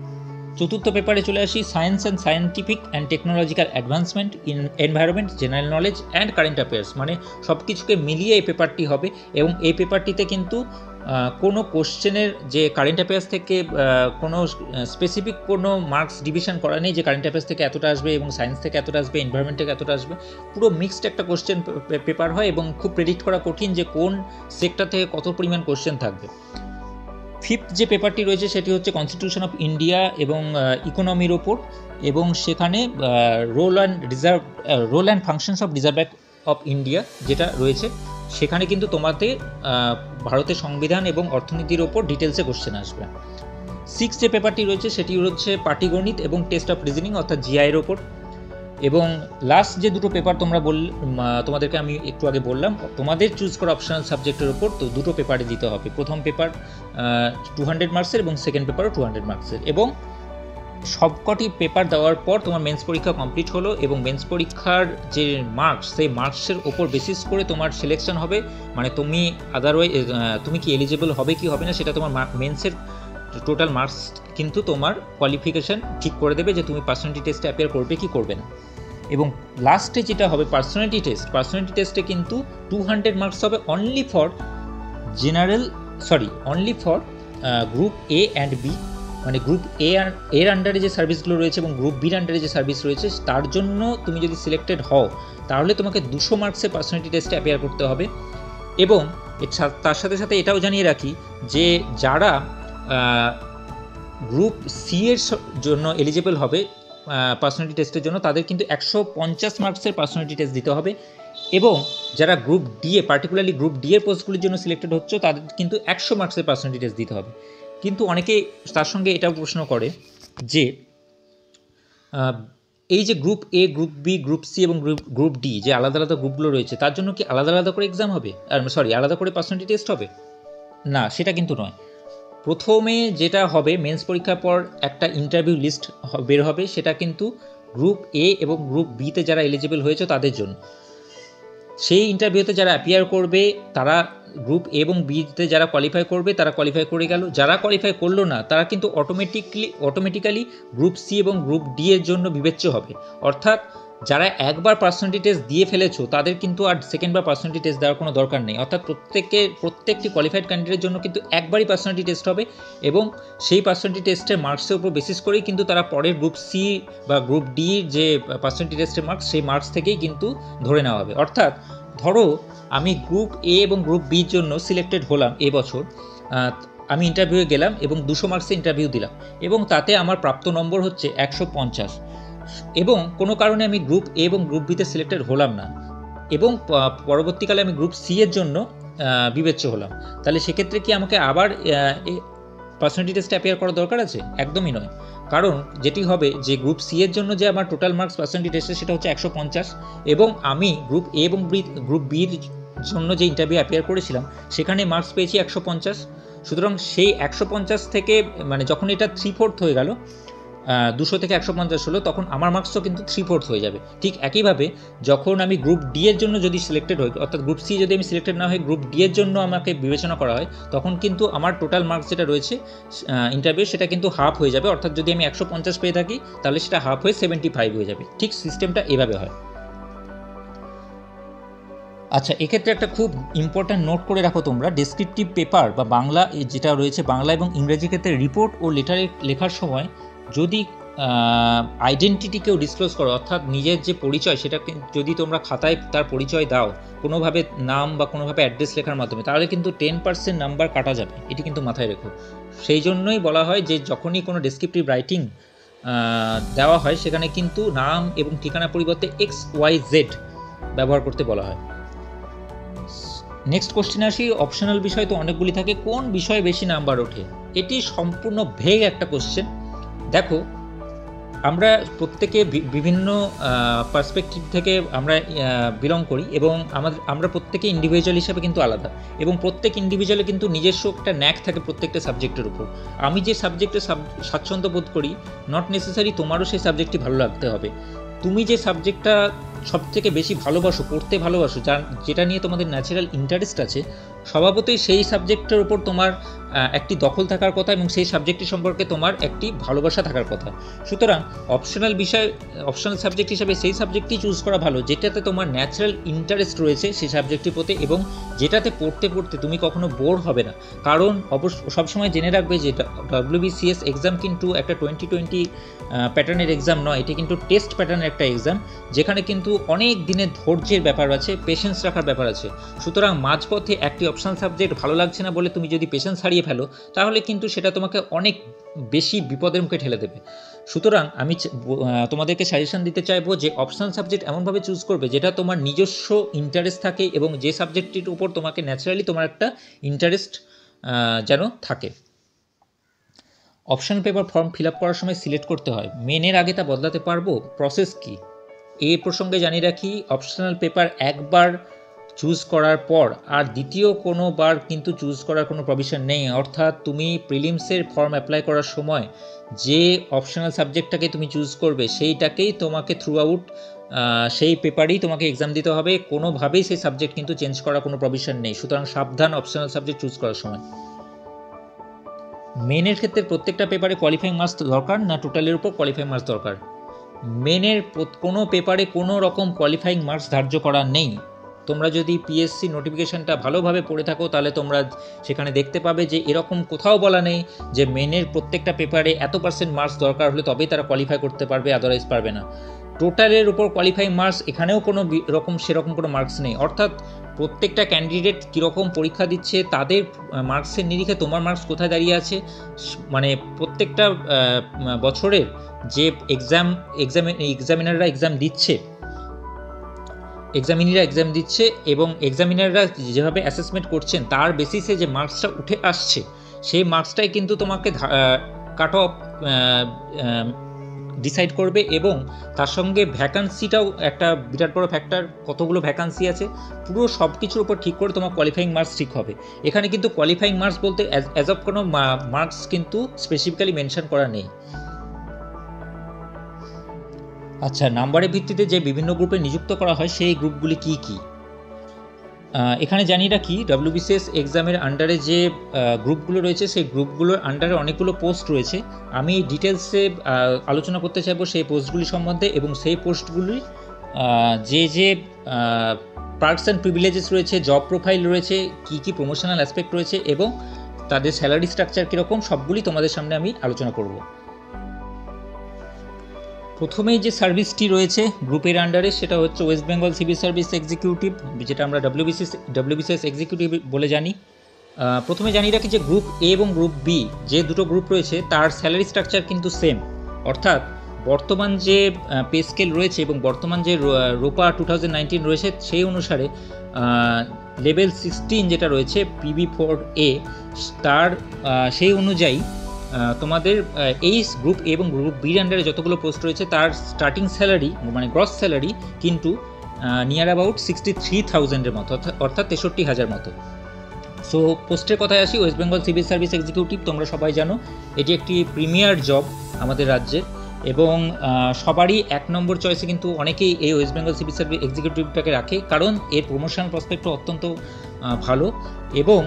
Speaker 2: চতুর্থ পেপারে চলে আসি science and scientific and technological advancement in environment general knowledge and current affairs মানে সব কিছুকে মিলিয়ে এই পেপারটি হবে এবং এই পেপারটিতে কিন্তু কোনো কোশ্চেনের যে কারেন্ট অ্যাফেয়ার্স থেকে কোনো স্পেসিফিক কোনো মার্কস ডিভিশন করা নেই যে কারেন্ট অ্যাফেয়ার্স থেকে এতটা আসবে এবং সায়েন্স থেকে এতটা আসবে এনভায়রনমেন্ট থেকে এতটা আসবে। পুরো মিক্সড একটা কোশ্চেন পেপার হয় এবং খুব প্রেডিক্ট করা কঠিন যে কোন সেক্টর থেকে কত পরিমাণ কোশ্চেন থাকবে। ফিফথ যে পেপারটি রয়েছে সেটি হচ্ছে কনস্টিটিউশন অফ ইন্ডিয়া এবং ইকোনমির ওপর এবং সেখানে role and reserve role and functions of Reserve Bank of India যেটা রয়েছে। সেখানে কিন্তু তোমাদের ভারতের সংবিধান এবং অর্থনীতির ওপর ডিটেলসে কোশ্চেন আসবে। সিক্স যে পেপারটি রয়েছে, সেটি হচ্ছে পাটিগণিত এবং টেস্ট অফ রিজনিং অর্থাৎ জিআইয়ের ওপর। এবং লাস্ট যে দুটো পেপার তোমরা বল তোমাদেরকে আমি একটু আগে বললাম, তোমাদের চুজ করা অপশনাল সাবজেক্টের ওপর তো দুটো পেপারে দিতে হবে। প্রথম পেপার টু হান্ড্রেড মার্কসের এবং সেকেন্ড পেপারও টু হান্ড্রেড মার্কসের এবং সবকটি পেপার দেওয়ার পর তোমার মেন্স পরীক্ষা কমপ্লিট হলো এবং মেন্স পরীক্ষার যে মার্কস সেই মার্কসের ওপর বেসিস করে তোমার সিলেকশন হবে। মানে তুমি আদারওয়াইজ তুমি কি এলিজিবল হবে কি হবে না সেটা তোমার মেন্সের টোটাল মার্কস কিন্তু তোমার কোয়ালিফিকেশন ঠিক করে দেবে যে তুমি পার্সোনালিটি টেস্টে অ্যাপিয়ার করবে কি করবে না। এবং লাস্টে যেটা হবে পার্সোনালিটি টেস্ট পার্সোনালিটি টেস্টে কিন্তু টু হান্ড্রেড মার্কস হবে only for general sorry only for group A and B মানে গ্রুপ এ এর আন্ডারে যে সার্ভিসগুলো রয়েছে এবং গ্রুপ বির আন্ডারে যে সার্ভিস রয়েছে, তার জন্য তুমি যদি সিলেক্টেড হও, তাহলে তোমাকে দুশো মার্কসের পার্সোনালিটি টেস্টে অ্যাপিয়ার করতে হবে। এবং তার সাথে সাথে এটাও জানিয়ে রাখি যে যারা গ্রুপ সি এর জন্য এলিজিবল হবে পার্সোনালিটি টেস্টের জন্য, তাদের কিন্তু একশো পঞ্চাশ মার্কসের পার্সোনালিটি টেস্ট দিতে হবে। এবং যারা গ্রুপ ডি এ পার্টিকুলারলি গ্রুপ ডি এর পোস্টগুলির জন্য সিলেক্টেড হচ্ছে, তাদের কিন্তু একশো মার্কসের পার্সোনালিটি টেস্ট দিতে হবে। কিন্তু অনেকে তার সঙ্গে এটাও প্রশ্ন করে যে এই যে group A group B group C এবং গ্রুপ গ্রুপ ডি যে আলাদা আলাদা গ্রুপগুলো রয়েছে, তার জন্য কি আলাদা আলাদা করে এক্সাম হবে? আর সরি আলাদা করে পার্সোনালিটি টেস্ট হবে? না, সেটা কিন্তু নয়। প্রথমে যেটা হবে মেন্স পরীক্ষার পর একটা ইন্টারভিউ লিস্ট বের হবে, সেটা কিন্তু গ্রুপ এ এবং গ্রুপ বিতে যারা এলিজিবল হয়েছে তাদের জন্য। সেই ইন্টারভিউতে যারা অ্যাপিয়ার করবে, তারা গ্রুপ এ এবং বিতে যারা কোয়ালিফাই করবে, তারা কোয়ালিফাই করে গেল। যারা কোয়ালিফাই করল না, তারা কিন্তু অটোমেটিকলি অটোমেটিক্যালি গ্রুপ সি এবং গ্রুপ ডি এর জন্য বিবেচ্য হবে। অর্থাৎ যারা একবার পার্সোনালিটি টেস্ট দিয়ে ফেলেছো, তাদের কিন্তু আর সেকেন্ডবার পার্সোনালিটি টেস্ট দেওয়ার কোনো দরকার নেই। অর্থাৎ প্রত্যেকে প্রত্যেকটি কোয়ালিফাইড ক্যান্ডিডেটের জন্য কিন্তু একবারই পার্সোনালিটি টেস্ট হবে এবং সেই পার্সোনালিটি টেস্টের মার্কসের উপর বেসিস করেই কিন্তু তারা পরের গ্রুপ সি বা গ্রুপ ডি যে পার্সোনালিটি টেস্টের মার্কস সেই মার্কস থেকেই কিন্তু ধরে নেওয়া হবে। অর্থাৎ ধরো, আমি গ্রুপ এ এবং গ্রুপ বির জন্য সিলেক্টেড হলাম এবছর। আমি ইন্টারভিউয়ে গেলাম এবং দুশো মার্কসে ইন্টারভিউ দিলাম। এবং তাতে আমার প্রাপ্ত নম্বর হচ্ছে একশো পঞ্চাশ। এবং কোনো কারণে আমি গ্রুপ এ এবং গ্রুপ বিতে সিলেক্টেড হলাম না। এবং পরবর্তীকালে আমি গ্রুপ সি এর জন্য বিবেচ্য হলাম। তাহলে সেক্ষেত্রে কি আমাকে আবার পার্সোনালিটি টেস্টে অ্যাপিয়ার করার দরকার আছে? একদমই নয়। কারণ যেটি হবে যে গ্রুপ সি এর জন্য যে আমার টোটাল মার্কস পার্সেন্টেজ এসেছে সেটা হচ্ছে একশো পঞ্চাশ এবং আমি গ্রুপ এ এবং গ্রুপ বির জন্য যে ইন্টারভিউ অ্যাপিয়ার করেছিলাম, সেখানে মার্কস পেয়েছি একশো পঞ্চাশ। সুতরাং সেই একশো পঞ্চাশ থেকে মানে যখন এটা থ্রি ফোর্থ হয়ে গেল দুশো থেকে একশো পঞ্চাশ হলো, তখন আমার মার্কসও কিন্তু থ্রি ফোর্থ হয়ে যাবে। ঠিক একইভাবে যখন আমি গ্রুপ ডি এর জন্য যদি সিলেক্টেড হই, অর্থাৎ গ্রুপ সি যদি আমি সিলেক্টেড না হই গ্রুপ ডি এর জন্য আমাকে বিবেচনা করা হয়, তখন কিন্তু আমার টোটাল মার্কস যেটা রয়েছে ইন্টারভিউ সেটা কিন্তু হাফ হয়ে যাবে। অর্থাৎ যদি আমি একশো পঞ্চাশ পেয়ে থাকি, তাহলে সেটা হাফ হয়ে সেভেন্টি ফাইভ হয়ে যাবে। ঠিক সিস্টেমটা এভাবে হয়। আচ্ছা এক্ষেত্রে একটা খুব ইম্পর্ট্যান্ট নোট করে রাখো তোমরা। ডেসক্রিপটিভ পেপার বা বাংলা যেটা রয়েছে বাংলা এবং ইংরেজি ক্ষেত্রে রিপোর্ট ও লেটারে লেখার সময় যদি আইডেন্টিটি কেউ ডিসক্লোজ করো, অর্থাৎ নিজের যে পরিচয়, সেটা কিন- যদি তোমরা খাতায় তার পরিচয় দাও, কোনোভাবে নাম বা কোনোভাবে অ্যাড্রেস লেখার মাধ্যমে, তাহলে কিন্তু টেন পার্সেন্ট নাম্বার কাটা যাবে। এটি কিন্তু মাথায় রেখো। সেই জন্যই বলা হয় যে, যখনই কোনো ডেসক্রিপটিভ রাইটিং দেওয়া হয়, সেখানে কিন্তু নাম এবং ঠিকানা পরিবর্তে এক্স ওয়াই জেড ব্যবহার করতে বলা হয়। নেক্সট কোশ্চেনে আসি অপশনাল বিষয় তো অনেকগুলি থাকে, কোন বিষয়ে বেশি নাম্বার ওঠে? এটি সম্পূর্ণ ভেগ একটা কোশ্চেন দেখো, আমরা প্রত্যেকে বিভিন্ন পার্সপেক্টিভ থেকে আমরা বিলং করি এবং আমাদের, আমরা প্রত্যেকে ইন্ডিভিজুয়াল হিসাবে কিন্তু আলাদা এবং প্রত্যেক ইন্ডিভিজুয়ালে কিন্তু নিজস্ব একটা ন্যাক থাকে প্রত্যেকটা সাবজেক্টের উপর। আমি যে সাবজেক্টে স্বাচ্ছন্দ্য বোধ করি নট নেসেসারি তোমারও সেই সাবজেক্টটি ভালো লাগতে হবে। তুমি যে সাবজেক্টটা সব থেকে বেশি ভালোবাসো, পড়তে ভালোবাসো, যার, যেটা নিয়ে তোমাদের ন্যাচারাল ইন্টারেস্ট আছে, স্বভাবতই সেই সাবজেক্টের উপর তোমার একটি দখল থাকার কথা এবং সেই সাবজেক্টটি সম্পর্কে তোমার একটি ভালোবাসা থাকার কথা। সুতরাং অপশনাল বিষয় অপশনাল সাবজেক্ট হিসাবে সেই সাবজেক্টটি চুজ করা ভালো, যেটাতে তোমার ন্যাচারাল ইন্টারেস্ট রয়েছে সেই সাবজেক্টটির প্রতি এবং যেটাতে পড়তে পড়তে তুমি কখনো বোর হবে না। কারণ অবশ্য সবসময় জেনে রাখবে যে ডাব্লিউবিসিএস এক্সাম কিন্তু একটা টোয়েন্টি টোয়েন্টি প্যাটার্নের এক্সাম নয়, এটি কিন্তু টেস্ট প্যাটার্নের একটা এক্সাম যেখানে কিন্তু অনেক দিনের ধৈর্যের ব্যাপার আছে পেশেন্স রাখার ব্যাপার আছে। সুতরাং মাঝপথে একটি অপশান সাবজেক্ট ভালো লাগছে না বলে তুমি যদি পেশেন্স হারিয়ে ফেলো, তাহলে কিন্তু সেটা তোমাকে অনেক বেশি বিপদের মুখে ঠেলে দেবে। সুতরাং আমি তোমাদেরকে সাজেশন দিতে চাইব যে অপশান সাবজেক্ট এমনভাবে চুজ করবে যেটা তোমার নিজস্ব ইন্টারেস্ট থাকে এবং যে সাবজেক্টটির উপর তোমাকে ন্যাচারালি তোমার একটা ইন্টারেস্ট যেন থাকে। Option paper form fill up করার সময় সিলেক্ট করতে হয়। মেনের আগে তা বদলাতে পারব? প্রসেস কি? এই প্রসঙ্গে জানিয়ে রাখি অপশনাল পেপার একবার চুজ করার পর আর দ্বিতীয় কোনো বার কিন্তু চুজ করার কোনো প্রভিশন নেই। অর্থাৎ তুমি প্রিলিমসের ফর্ম অ্যাপ্লাই করার সময় যে অপশনাল সাবজেক্টটাকে তুমি চুজ করবে, সেইটাকেই তোমাকে থ্রু আউট সেই পেপারেই তোমাকে এক্সাম দিতে হবে। কোনোভাবেই সেই সাবজেক্ট কিন্তু চেঞ্জ করার কোনো প্রভিশন নেই। সুতরাং সাবধান অপশনাল সাবজেক্ট চুজ করার সময়। মেনের ক্ষেত্রে প্রত্যেকটা পেপারে কোয়ালিফাইং মার্কস দরকার না টোটালের উপর কোয়ালিফাইং মার্কস দরকার? মেনের কোনো পেপারে কোনো রকম কোয়ালিফাইং মার্কস ধার্য করা নেই। তোমরা যদি পিএসসি নোটিফিকেশনটা ভালোভাবে পড়ে থাকো, তাহলে তোমরা সেখানে দেখতে পাবে যে এরকম কোথাও বলা নেই যে মেনের প্রত্যেকটা পেপারে এত পার্সেন্ট মার্কস দরকার হলে তবেই তারা কোয়ালিফাই করতে পারবে আদারওয়াইজ পারবে না। টোটালের উপর কোয়ালিফাই মার্কস এখানেও কোনো রকম সেরকম কোনো মার্কস নেই। অর্থাৎ প্রত্যেকটা ক্যান্ডিডেট কীরকম পরীক্ষা দিচ্ছে, তাদের মার্কসের নিরিখে তোমার মার্কস কোথায় দাঁড়িয়ে আছে মানে প্রত্যেকটা বছরের যে এক্সাম এক্সাম এক্সামিনাররা এক্সাম দিচ্ছে এক্সামিনিরা এক্সাম দিচ্ছে এবং এক্সামিনাররা যেভাবে অ্যাসেসমেন্ট করছেন, তার বেসিসে যে মার্কসটা উঠে আসছে, সেই মার্কসটাই কিন্তু তোমাকে কাট অফ ডিসাইড করবে এবং তার সঙ্গে ভ্যাকান্সিটাও একটা বিরাট বড় ফ্যাক্টর কতগুলো ভ্যাকান্সি আছে, পুরো সব কিছুর উপর ঠিক করে তোমার কোয়ালিফাইং মার্কস ঠিক হবে। এখানে কিন্তু কোয়ালিফাইং মার্কস বলতে অ্যাজ অফ কোনো মার্কস কিন্তু স্পেসিফিক্যালি মেনশন করা নেই। আচ্ছা নাম্বারের ভিত্তিতে যে বিভিন্ন গ্রুপে নিযুক্ত করা হয়, সেই গ্রুপগুলি কি কি? এখানে জানি রাখি ডাব্লিউবিসিএস এক্সামের আন্ডারে যে গ্রুপগুলো রয়েছে, সেই গ্রুপগুলোর আন্ডারে অনেকগুলো পোস্ট রয়েছে। আমি ডিটেলসে আলোচনা করতে চাইব সেই পোস্টগুলি সম্বন্ধে এবং সেই পোস্টগুলি যে যে পার্কস অ্যান্ড প্রিভিলেজেস রয়েছে জব প্রোফাইল রয়েছে, কি কি প্রমোশনাল অ্যাসপেক্ট রয়েছে এবং তাদের স্যালারি স্ট্রাকচার কীরকম, সবগুলি তোমাদের সামনে আমি আলোচনা করব। প্রথমেই যে সার্ভিসটি রয়েছে গ্রুপের আন্ডারে, সেটা হচ্ছে West Bengal civil service executive যেটা আমরা ডাব্লিউবিসিএস ডাব্লিউবিসিএস এক্সিকিউটিভ বলে জানি। প্রথমে জানিয়ে রাখি যে গ্রুপ এ এবং গ্রুপ বি যে দুটো গ্রুপ রয়েছে, তার স্যালারি স্ট্রাকচার কিন্তু সেম অর্থাৎ বর্তমান যে পে স্কেল রয়েছে এবং বর্তমান যে রোপা টু রয়েছে, সেই অনুসারে লেভেল সিক্সটিন যেটা রয়েছে পিবি ফোর এ তার সেই অনুযায়ী তোমাদের এই গ্রুপ এ এবং গ্রুপ বির আন্ডারে যতগুলো পোস্ট রয়েছে, তার স্টার্টিং স্যালারি মানে গ্রস স্যালারি কিন্তু নিয়ার অ্যাবাউট সিক্সটি থ্রি থাউজেন্ডের মতো অর্থাৎ- তেষট্টি হাজার মতো। সো পোস্টের কথায় আসি West Bengal civil service executive তোমরা সবাই জানো, এটি একটি প্রিমিয়ার জব আমাদের রাজ্যে এবং সবারই এক নম্বর চয়েসে কিন্তু অনেকেই এই ওয়েস্ট বেঙ্গল সিভিল সার্ভিস এক্সিকিউটিভটাকে রাখে, কারণ এর প্রমোশনাল প্রসপেক্টও অত্যন্ত ভালো এবং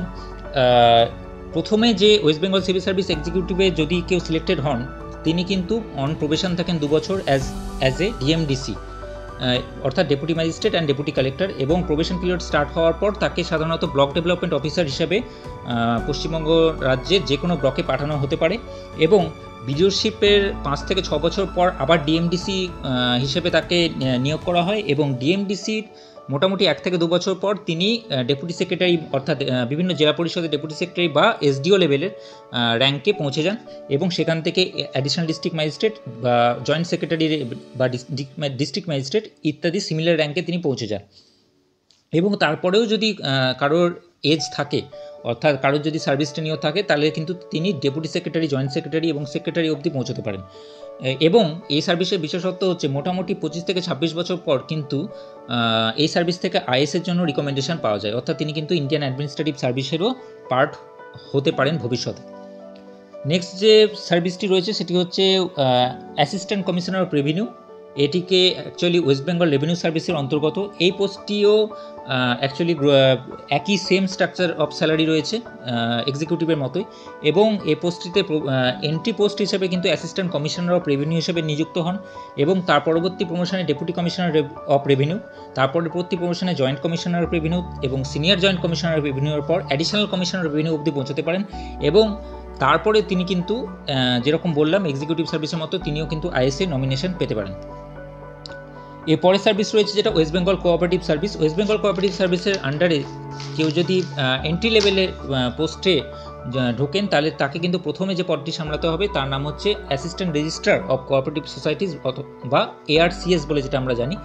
Speaker 2: প্রথমে যে ওয়েস্ট বেঙ্গল সিভিল সার্ভিস এক্সিকিউটিভে যদি কেউ সিলেক্টেড হন, তিনি কিন্তু অন প্রবেশন থাকেন দু বছর অ্যাজ অ্যাজ এ ডিএমডিসি অর্থাৎ deputy magistrate and deputy collector এবং প্রবেশন পিরিয়ড স্টার্ট হওয়ার পর তাকে সাধারণত ব্লক ডেভেলপমেন্ট অফিসার হিসেবে পশ্চিমবঙ্গ রাজ্যের যে কোনো ব্লকে পাঠানো হতে পারে এবং বিডিওশিপের পাঁচ থেকে ছ বছর পর আবার ডিএমডিসি হিসেবে তাকে নিয়োগ করা হয় এবং ডিএমডিসির মোটামুটি এক থেকে দু বছর পর তিনি ডেপুটি সেক্রেটারি অর্থাৎ বিভিন্ন জেলা পরিষদের ডেপুটি সেক্রেটারি বা এসডিও লেভেলের র্যাঙ্কে পৌঁছে যান এবং সেখান থেকে অ্যাডিশনাল ডিস্ট্রিক্ট ম্যাজিস্ট্রেট বা জয়েন্ট সেক্রেটারি বা ডিস্ট্রিক্ট ম্যাজিস্ট্রেট ইত্যাদি সিমিলার র্যাঙ্কে তিনি পৌঁছে যান। এবং তারপরেও যদি কারোর এজ থাকে, অর্থাৎ কারোর যদি সার্ভিস টেনিও থাকে, তাহলে কিন্তু তিনি ডেপুটি সেক্রেটারি, জয়েন্ট সেক্রেটারি এবং সেক্রেটারি অবধি পৌঁছতে পারেন। এবং এই সার্ভিসের বিশেষত্ব হচ্ছে মোটামুটি পঁচিশ থেকে ছাব্বিশ বছর পর কিন্তু এই সার্ভিস থেকে আইএসের জন্য রিকমেন্ডেশন পাওয়া যায়। অর্থাৎ তিনি কিন্তু ইন্ডিয়ান অ্যাডমিনিস্ট্রেটিভ সার্ভিসেরও পার্ট হতে পারেন ভবিষ্যতে। নেক্সট যে সার্ভিসটি রয়েছে, সেটি হচ্ছে অ্যাসিস্ট্যান্ট কমিশনার অফ রেভিনিউ এটিকে অ্যাকচুয়ালি ওয়েস্ট বেঙ্গল রেভিনিউ সার্ভিসের অন্তর্গত। এই পোস্টটিও অ্যাকচুয়ালি একই সেম স্ট্রাকচার অফ স্যালারি রয়েছে এক্সিকিউটিভের মতোই। এবং এই পোস্টটিতে এন্ট্রি পোস্ট হিসেবে কিন্তু অ্যাসিস্ট্যান্ট কমিশনার অফ রেভিনিউ হিসেবে নিযুক্ত হন এবং তার পরবর্তী প্রমোশনে ডেপুটি কমিশনার অফ রেভিনিউ তার পরবর্তী প্রমোশনে জয়েন্ট কমিশনার অফ রেভিনিউ এবং সিনিয়র জয়েন্ট কমিশনার অফ রেভিনিউর পর অ্যাডিশনাল কমিশনার অফ রেভিনিউ অবধি পৌঁছতে পারেন। এবং তারপরে তিনি কিন্তু যেরকম বললাম এক্সিকিউটিভ সার্ভিসের মতো তিনিও কিন্তু আইএসএ নমিনেশন পেতে পারেন। এরপরের সার্ভিস রয়েছে যেটা West Bengal cooperative service West Bengal cooperative সার্ভিসের আন্ডারে কেউ যদি এন্ট্রি লেভেলের পোস্টে ঢোকেন, তাহলে তাকে কিন্তু প্রথমে যে পদটি সামলাতে হবে, তার নাম হচ্ছে assistant registrar of cooperative societies বা এআরসিএস বলে যেটা আমরা জানি।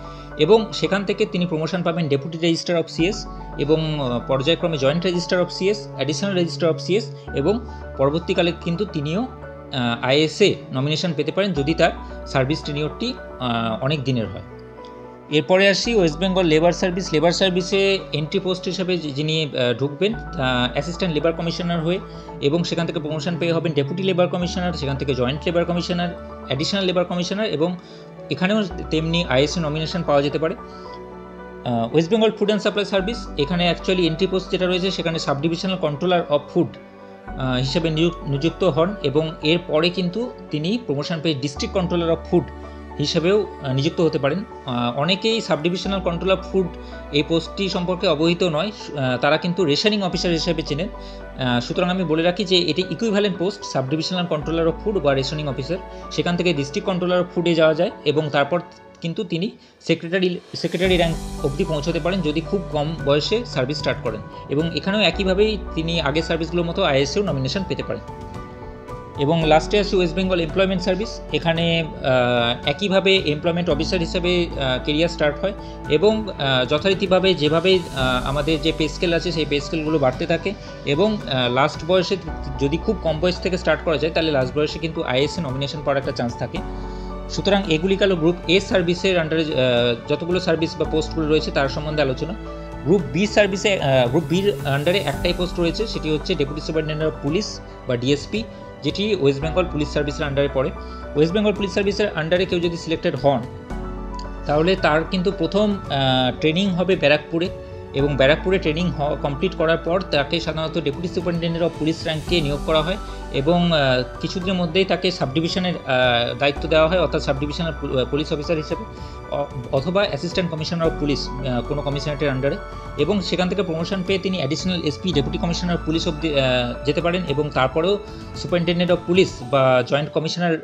Speaker 2: এবং সেখান থেকে তিনি প্রমোশন পাবেন ডেপুটি রেজিস্ট্রার অফ সিএস এবং পর্যায়ক্রমে joint registrar of CS additional registrar of CS এবং পরবর্তীকালে কিন্তু তিনিও আইএসএ নমিনেশন পেতে পারেন যদি তার সার্ভিস টেনিওরটি অনেক দিনের হয়। এরপরে আসি West Bengal labour service labour সার্ভিসে এন্ট্রি পোস্ট হিসেবে যিনি ঢুকবেন অ্যাসিস্ট্যান্ট লেবার কমিশনার হয়ে এবং সেখান থেকে প্রমোশন পেয়ে হবেন ডেপুটি লেবার কমিশনার সেখান থেকে joint labour commissioner additional labour commissioner এবং এখানেও তেমনি আইএসএ নমিনেশন পাওয়া যেতে পারে। West Bengal food and supply service এখানে অ্যাকচুয়ালি এন্ট্রি পোস্ট যেটা রয়েছে, সেখানে sub divisional controller of food হিসেবে নিযুক্ত হন এবং এরপরে কিন্তু তিনি প্রমোশন পেয়ে ডিস্ট্রিক্ট কন্ট্রোলার অফ ফুড হিসেবেও নিযুক্ত হতে পারেন। অনেকেই sub divisional control of food এই পোস্টটি সম্পর্কে অবহিত নয় তারা কিন্তু রেশনিং অফিসার হিসেবে চেনেন। সুতরাং আমি বলে রাখি যে এটি equivalent post sub divisional controller of food বা রেশনিং অফিসার। সেখান থেকে ডিস্ট্রিক্ট কন্ট্রোলার অফ ফুডে যাওয়া যায় এবং তারপর কিন্তু তিনি সেক্রেটারি সেক্রেটারি র্যাঙ্ক অবধি পৌঁছতে পারেন যদি খুব কম বয়সে সার্ভিস স্টার্ট করেন। এবং এখানেও একইভাবেই তিনি আগের সার্ভিসগুলোর মতো আইএসএও নমিনেশন পেতে পারেন। এবং লাস্টে আসি ওয়েস্ট বেঙ্গল এমপ্লয়মেন্ট সার্ভিস এখানে একইভাবে এমপ্লয়মেন্ট অফিসার হিসেবে কেরিয়ার স্টার্ট হয় এবং যথারীতিভাবে যেভাবে আমাদের যে পে স্কেল আছে সেই পে স্কেলগুলো বাড়তে থাকে এবং লাস্ট বয়সে যদি খুব কম বয়স থেকে স্টার্ট করা যায় তাহলে লাস্ট বয়সে কিন্তু আইএসএ নমিনেশন পাওয়ার একটা চান্স থাকে। সুতরাং এগুলি কালো গ্রুপ এ সার্ভিসের আন্ডারে যতগুলো সার্ভিস বা পোস্টগুলো রয়েছে তার সম্বন্ধে আলোচনা। গ্রুপ বি সার্ভিসে গ্রুপ বির আন্ডারে একটাই পোস্ট রয়েছে, সেটি হচ্ছে ডেপুটি সুপারিনটেন্ডেন্ট অফ পুলিশ বা ডিএসপি যেটি ওয়েস্ট বেঙ্গল পুলিশ সার্ভিসের আন্ডারে পড়ে। ওয়েস্ট বেঙ্গল পুলিশ সার্ভিসের আন্ডারে কেউ যদি সিলেক্টেড হন, তাহলে তার কিন্তু প্রথম ট্রেনিং হবে ব্যারাকপুরে। এবং ব্যারাকপুরে ট্রেনিং কমপ্লিট করার পর তাকে সাধারণত ডেপুটি সুপারিনটেন্ডেন্ট অফ পুলিশ র্যাঙ্কে নিয়োগ করা হয় এবং কিছুদিনের মধ্যেই তাকে সাব ডিভিশনের দায়িত্ব দেওয়া হয়, অর্থাৎ সাব ডিভিশনাল পুলিশ অফিসার হিসেবে অথবা অ্যাসিস্ট্যান্ট কমিশনার অফ পুলিশ কোনো কমিশনারেটের আন্ডারে এবং সেখান থেকে প্রমোশন পেয়ে তিনি additional SP deputy commissioner police অব্দি যেতে পারেন এবং তারপরেও সুপারিনটেন্ডেন্ট অফ পুলিশ বা জয়েন্ট কমিশনার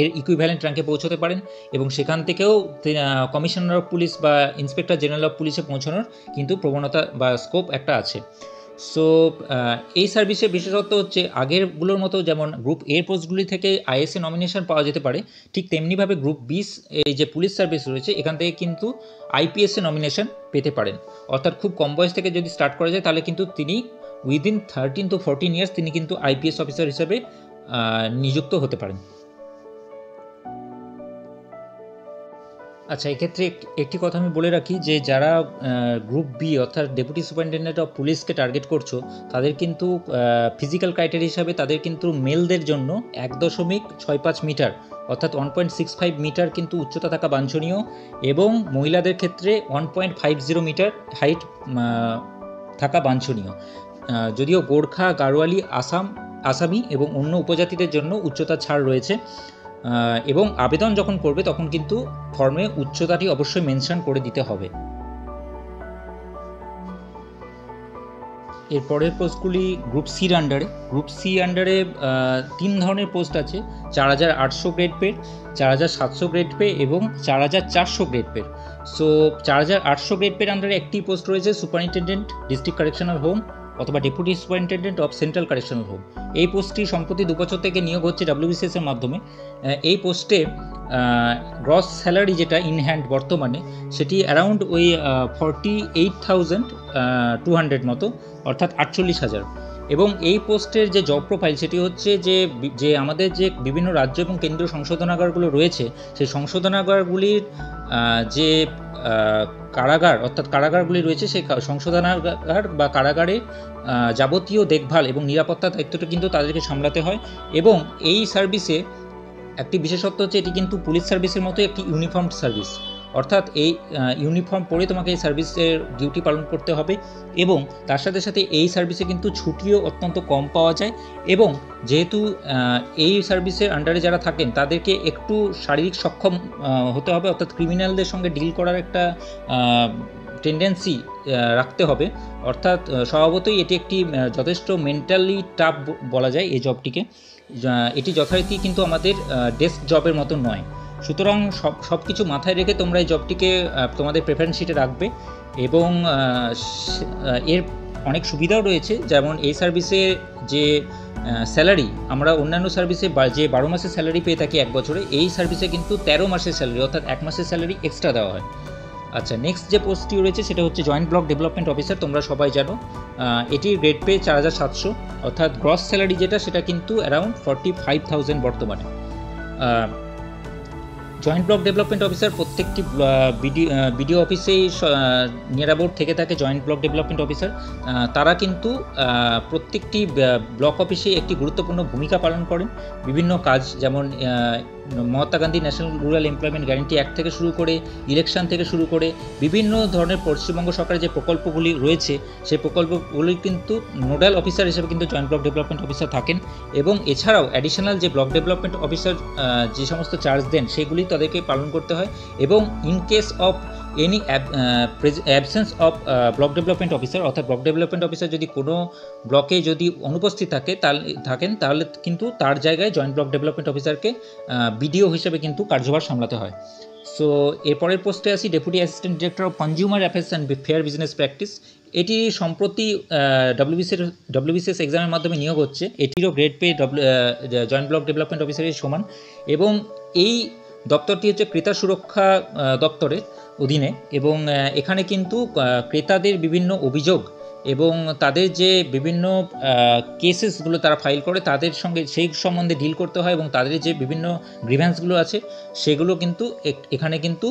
Speaker 2: এর ইকুইভ্যালেন্ট র্যাঙ্কে পৌঁছতে পারেন এবং সেখান থেকেও কমিশনার অফ পুলিশ বা ইন্সপেক্টর জেনারেল অফ পুলিশে পৌঁছানোর কিন্তু প্রবণতা বা স্কোপ একটা আছে। সো এই সার্ভিসের বিশেষত্ব হচ্ছে আগেরগুলোর মতো যেমন গ্রুপ এ পোস্টগুলি থেকে আইএসএ নমিনেশন পাওয়া যেতে পারে, ঠিক তেমনিভাবে গ্রুপ বিস এই যে পুলিশ সার্ভিস রয়েছে, এখান থেকে কিন্তু আইপিএসএ নমিনেশন পেতে পারেন। অর্থাৎ খুব কম বয়স থেকে যদি স্টার্ট করা যায়, তাহলে কিন্তু তিনি within thirteen to fourteen years তিনি কিন্তু আইপিএস অফিসার হিসেবে নিযুক্ত হতে পারেন। আচ্ছা এক্ষেত্রে এক- একটি কথা আমি বলে রাখি যে, যারা গ্রুপ বি অর্থাৎ ডেপুটি সুপারিনটেন্ডেন্ট অফ পুলিশকে টার্গেট করছ, তাদের কিন্তু ফিজিক্যাল ক্রাইটেরিয়া হিসাবে তাদের কিন্তু মেলদের জন্য এক দশমিক ছয় পাঁচ মিটার অর্থাৎ one point six five metre কিন্তু উচ্চতা থাকা বাঞ্ছনীয় এবং মহিলাদের ক্ষেত্রে one point five zero metre height থাকা বাঞ্ছনীয়। যদিও গোর্খা গাড়োয়ালি আসাম, আসামি এবং অন্য উপজাতিদের জন্য উচ্চতা ছাড় রয়েছে। এবং আবেদন যখন করবে, তখন কিন্তু ফর্মে উচ্চতাটি অবশ্যই মেনশন করে দিতে হবে। এরপরের পোস্টগুলি গ্রুপ সির আন্ডারে গ্রুপ সি আন্ডারে তিন ধরনের পোস্ট আছে। চার হাজার আটশো গ্রেড পে চার হাজার সাতশো গ্রেড পে এবং চার হাজার চারশো গ্রেড পে সো চার হাজার আটশো গ্রেড পের আন্ডারে একটি পোস্ট রয়েছে সুপারিনটেন্ডেন্ট ডিস্ট্রিক্ট কারেকশনাল হোম অথবা deputy superintendent of central correctional home এই পোস্টটি সম্প্রতি দুবছর থেকে নিয়োগ হচ্ছে ডাব্লিউবিসিএস এর মাধ্যমে। এই পোস্টে গ্রস স্যালারি যেটা ইন হ্যান্ড বর্তমানে, সেটি অ্যারাউন্ড ওই forty eight thousand two hundred মতো, অর্থাৎ আটচল্লিশ হাজার। এবং এই পোস্টের যে জব প্রোফাইল সেটি হচ্ছে যে যে আমাদের যে বিভিন্ন রাজ্য এবং কেন্দ্রীয় সংশোধনাগারগুলো রয়েছে, সেই সংশোধনাগারগুলির যে কারাগার, অর্থাৎ কারাগারগুলি রয়েছে সেই সংশোধনাগার বা কারাগারে যাবতীয় দেখভাল এবং নিরাপত্তা দায়িত্বটা কিন্তু তাদেরকে সামলাতে হয় এবং এই সার্ভিসে একটি বিশেষত্ব হচ্ছে এটি কিন্তু পুলিশ সার্ভিসের মতো একটি ইউনিফর্ম সার্ভিস। অর্থাৎ এই ইউনিফর্ম পরে তোমাকে এই সার্ভিসের ডিউটি পালন করতে হবে এবং তার সাথে সাথে এই সার্ভিসে কিন্তু ছুটিও অত্যন্ত কম পাওয়া যায় এবং যেহেতু এই সার্ভিসের আন্ডারে যারা থাকেন তাদেরকে একটু শারীরিক সক্ষম হতে হবে অর্থাৎ ক্রিমিনালদের সঙ্গে ডিল করার একটা টেন্ডেন্সি রাখতে হবে। অর্থাৎ স্বভাবতই এটি একটি যথেষ্ট মেন্টালি টাফ বলা যায় এই জবটিকে এটি যথারীতি কিন্তু আমাদের ডেস্ক জবের মতো নয়। সুতরাং সব সব কিছু মাথায় রেখে তোমরা এই জবটিকে তোমাদের প্রেফারেন্স শিটে রাখবে এবং এর অনেক সুবিধাও রয়েছে। যেমন এই সার্ভিসে যে স্যালারি আমরা অন্যান্য সার্ভিসে যে বারো মাসের স্যালারি পেয়ে থাকি এক বছরে, এই সার্ভিসে কিন্তু তেরো মাসের স্যালারি অর্থাৎ এক মাসের স্যালারি এক্সট্রা দেওয়া হয়। আচ্ছা নেক্সট যে পোস্টটি রয়েছে, সেটা হচ্ছে জয়েন্ট ব্লক ডেভেলপমেন্ট অফিসার তোমরা সবাই জানো। এটির গ্রেড পে চার হাজার সাতশো, অর্থাৎ গ্রস স্যালারি যেটা, সেটা কিন্তু অ্যারাউন্ড ফর্টি ফাইভ থাউজেন্ড বর্তমানে জয়েন্ট ব্লক ডেভেলপমেন্ট অফিসার প্রত্যেকটি বিডিও অফিসেই নিয়ারাবোর্ড থেকে থাকে জয়েন্ট ব্লক ডেভেলপমেন্ট অফিসার তারা কিন্তু প্রত্যেকটি ব্লক অফিসে একটি গুরুত্বপূর্ণ ভূমিকা পালন করেন। বিভিন্ন কাজ যেমন Mahatma Gandhi national rural employment guarantee act থেকে শুরু করে, ইলেকশন থেকে শুরু করে, বিভিন্ন ধরনের পশ্চিমবঙ্গ সরকারের যে প্রকল্পগুলি রয়েছে, সেই প্রকল্পগুলি কিন্তু নোডাল অফিসার হিসেবে কিন্তু জয়েন্ট ব্লক ডেভেলপমেন্ট অফিসার থাকেন এবং এছাড়াও অ্যাডিশনাল যে ব্লক ডেভেলপমেন্ট অফিসার যে সমস্ত চার্জ দেন, সেগুলি তাদেরকে পালন করতে হয় এবং in case of any absence of block development officer অর্থাৎ ব্লক ডেভেলপমেন্ট অফিসার যদি কোনো ব্লকে যদি অনুপস্থিত থাকে, তাহলে, থাকেন, তাহলে কিন্তু তার জায়গায় জয়েন্ট ব্লক ডেভেলপমেন্ট অফিসারকে বিডিও হিসেবে কিন্তু কার্যভার সামলাতে হয়। সো এরপরের পোস্টে আসি deputy assistant director of consumer affairs and fair business practice এটি সম্প্রতি ডব্লিউবিসির ডব্লিউবিসিএস এক্সামের মাধ্যমে নিয়োগ হচ্ছে। এটিরও grade pay joint block development অফিসারের সমান। এবং এই দপ্তরটি হচ্ছে ক্রেতা সুরক্ষা দপ্তরের অধীনে এবং এখানে কিন্তু ক্রেতাদের বিভিন্ন অভিযোগ এবং তাদের যে বিভিন্ন কেসেসগুলো তারা ফাইল করে, তাদের সঙ্গে সেই সম্বন্ধে ডিল করতে হয় এবং তাদের যে বিভিন্ন গ্রিভ্যান্সগুলো আছে, সেগুলো কিন্তু এখানে কিন্তু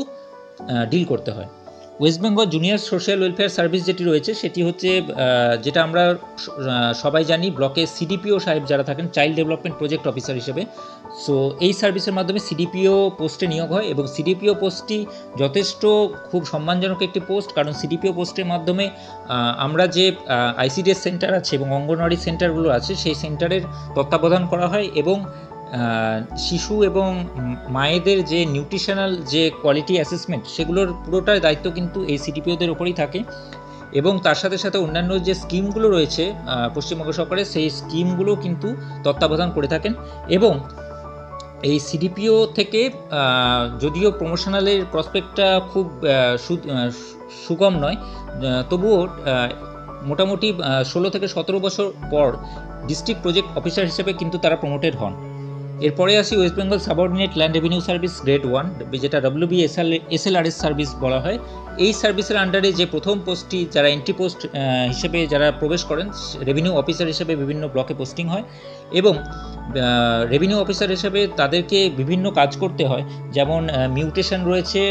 Speaker 2: ডিল করতে হয়। West Bengal junior social welfare service যেটি রয়েছে, সেটি হচ্ছে যেটা আমরা সবাই জানি, ব্লকে সিডিপিও সাহেব যারা থাকেন চাইল্ড ডেভেলপমেন্ট প্রজেক্ট অফিসার হিসেবে। সো এই সার্ভিসের মাধ্যমে সিডিপিও পোস্টে নিয়োগ হয় এবং সিডিপিও পোস্টটি যথেষ্ট খুব সম্মানজনক একটি পোস্ট কারণ সিডিপিও পোস্টের মাধ্যমে আমরা যে আইসিডিএস সেন্টার আছে এবং অঙ্গনওয়াড়ি সেন্টারগুলো আছে, সেই সেন্টারের তত্ত্বাবধান করা হয় এবং শিশু এবং মায়েদের যে নিউট্রিশনাল যে কোয়ালিটি অ্যাসেসমেন্ট, সেগুলোর পুরোটার দায়িত্ব কিন্তু এই সিডিপিওদের ওপরেই থাকে। এবং তার সাথে সাথে অন্যান্য যে স্কিমগুলো রয়েছে পশ্চিমবঙ্গ সরকারের, সেই স্কিমগুলো কিন্তু তত্ত্বাবধান করে থাকেন। এবং এই সিডিপিও থেকে যদিও প্রমোশনালের প্রসপেক্টটা খুব সুগম নয় তবুও মোটামুটি ষোলো থেকে সতেরো বছর পর ডিস্ট্রিক্ট প্রজেক্ট অফিসার হিসেবে কিন্তু তারা প্রমোটেড হন। এরপরে আসি West Bengal subordinate land revenue service grade one যেটা ডব্লিউবি এসএল এসএলআরএস সার্ভিস বলা হয়। এই সার্ভিসের আন্ডারে যে প্রথম পোস্টটি যারা এন্ট্রি পোস্ট হিসেবে যারা প্রবেশ করেন রেভিনিউ অফিসার হিসেবে বিভিন্ন ব্লকে পোস্টিং হয় এবং রেভিনিউ অফিসার হিসেবে তাদেরকে বিভিন্ন কাজ করতে হয়। যেমন মিউটেশন রয়েছে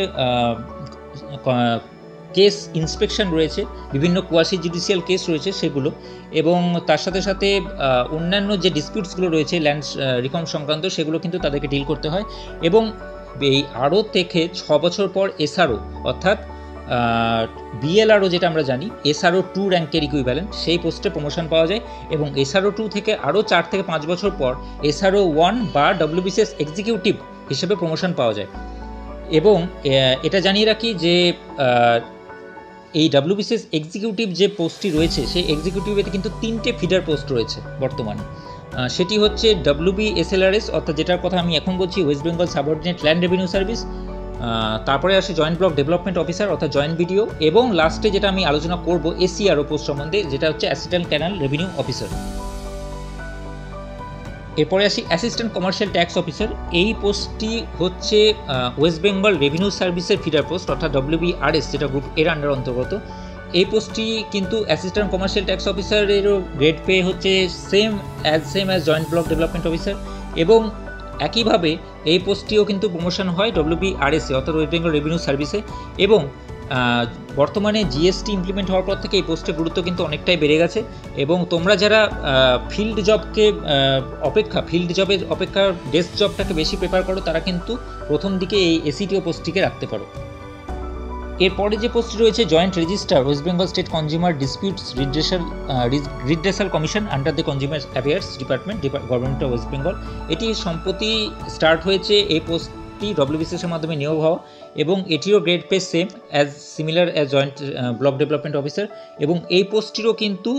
Speaker 2: কেস ইন্সপেকশন রয়েছে, বিভিন্ন কোয়াসি জুডিশিয়াল কেস রয়েছে সেগুলো এবং তার সাথে সাথে অন্যান্য যে ডিসপিউটসগুলো রয়েছে ল্যান্ড রিফর্ম সংক্রান্ত, সেগুলো কিন্তু তাদেরকে ডিল করতে হয় এবং এই আরও থেকে ছ বছর পর এসআরও অর্থাৎ বিএলআরও যেটা আমরা জানি এসআরও টু র্যাঙ্কের ইকুইভ্যালেন্ট সেই পোস্টে প্রমোশন পাওয়া যায় এবং এসআরও টু থেকে আরও চার থেকে পাঁচ বছর পর এসআরও ওয়ান বা ডব্লিউবিসিএস এক্সিকিউটিভ হিসেবে প্রমোশন পাওয়া যায় এবং এটা জানিয়ে রাখি যে এই ডাব্লিউবিসিএস এক্সিকিউটিভ যে পোস্টটি রয়েছে, সেই এক্সিকিউটিভেতে কিন্তু তিনটে ফিডার পোস্ট রয়েছে বর্তমানে। সেটি হচ্ছে ডাব্লিউবি এসএলআরএস অর্থাৎ যেটার কথা আমি এখন বলছি West Bengal subordinate land revenue service তারপরে আসে জয়েন্ট ব্লক ডেভেলপমেন্ট অফিসার অর্থাৎ জয়েন্ট বিডিও এবং লাস্টে যেটা আমি আলোচনা করব এসিআরও পোস্ট সম্বন্ধে, যেটা হচ্ছে অ্যাসিস্ট্যান্ট ক্যানাল রেভিনিউ অফিসার এরপরে আসি অ্যাসিস্ট্যান্ট কমার্শিয়াল ট্যাক্স অফিসার এই পোস্টটি হচ্ছে ওয়েস্ট বেঙ্গল রেভিনিউ সার্ভিসের ফিডার পোস্ট অর্থাৎ ডব্লিউবিআরএস যেটা গ্রুপ এর আন্ডার অন্তর্গত। এই পোস্টটি কিন্তু অ্যাসিস্ট্যান্ট কমার্শিয়াল ট্যাক্স অফিসারেরও গ্রেড পে হচ্ছে same as same as joint block development officer এবং একইভাবে এই পোস্টটিও কিন্তু প্রমোশন হয় ডব্লিউবিআরএসে অর্থাৎ ওয়েস্ট বেঙ্গল রেভিনিউ সার্ভিসে এবং বর্তমানে জিএসটি ইমপ্লিমেন্ট হওয়ার পর থেকে এই পোস্টের গুরুত্ব কিন্তু অনেকটাই বেড়ে গেছে এবং তোমরা যারা ফিল্ড জবকে অপেক্ষা ফিল্ড জবের অপেক্ষা ডেস্ক জবটাকে বেশি প্রেফার করো, তারা কিন্তু প্রথম দিকে এই এসিটিও পোস্টটিকে রাখতে পারো। এরপরে যে পোস্টটি রয়েছে joint registrar West Bengal state consumer disputes redressal redressal commission under the consumer affairs department government of West Bengal এটি সম্প্রতি স্টার্ট হয়েছে, এই পোস্টটি ডব্লিউবিসিএসের মাধ্যমে নিয়োগ হওয়া এবং এটিও grade pay same as similar as joint block development officer এবং এই পোস্টটিরও কিন্তু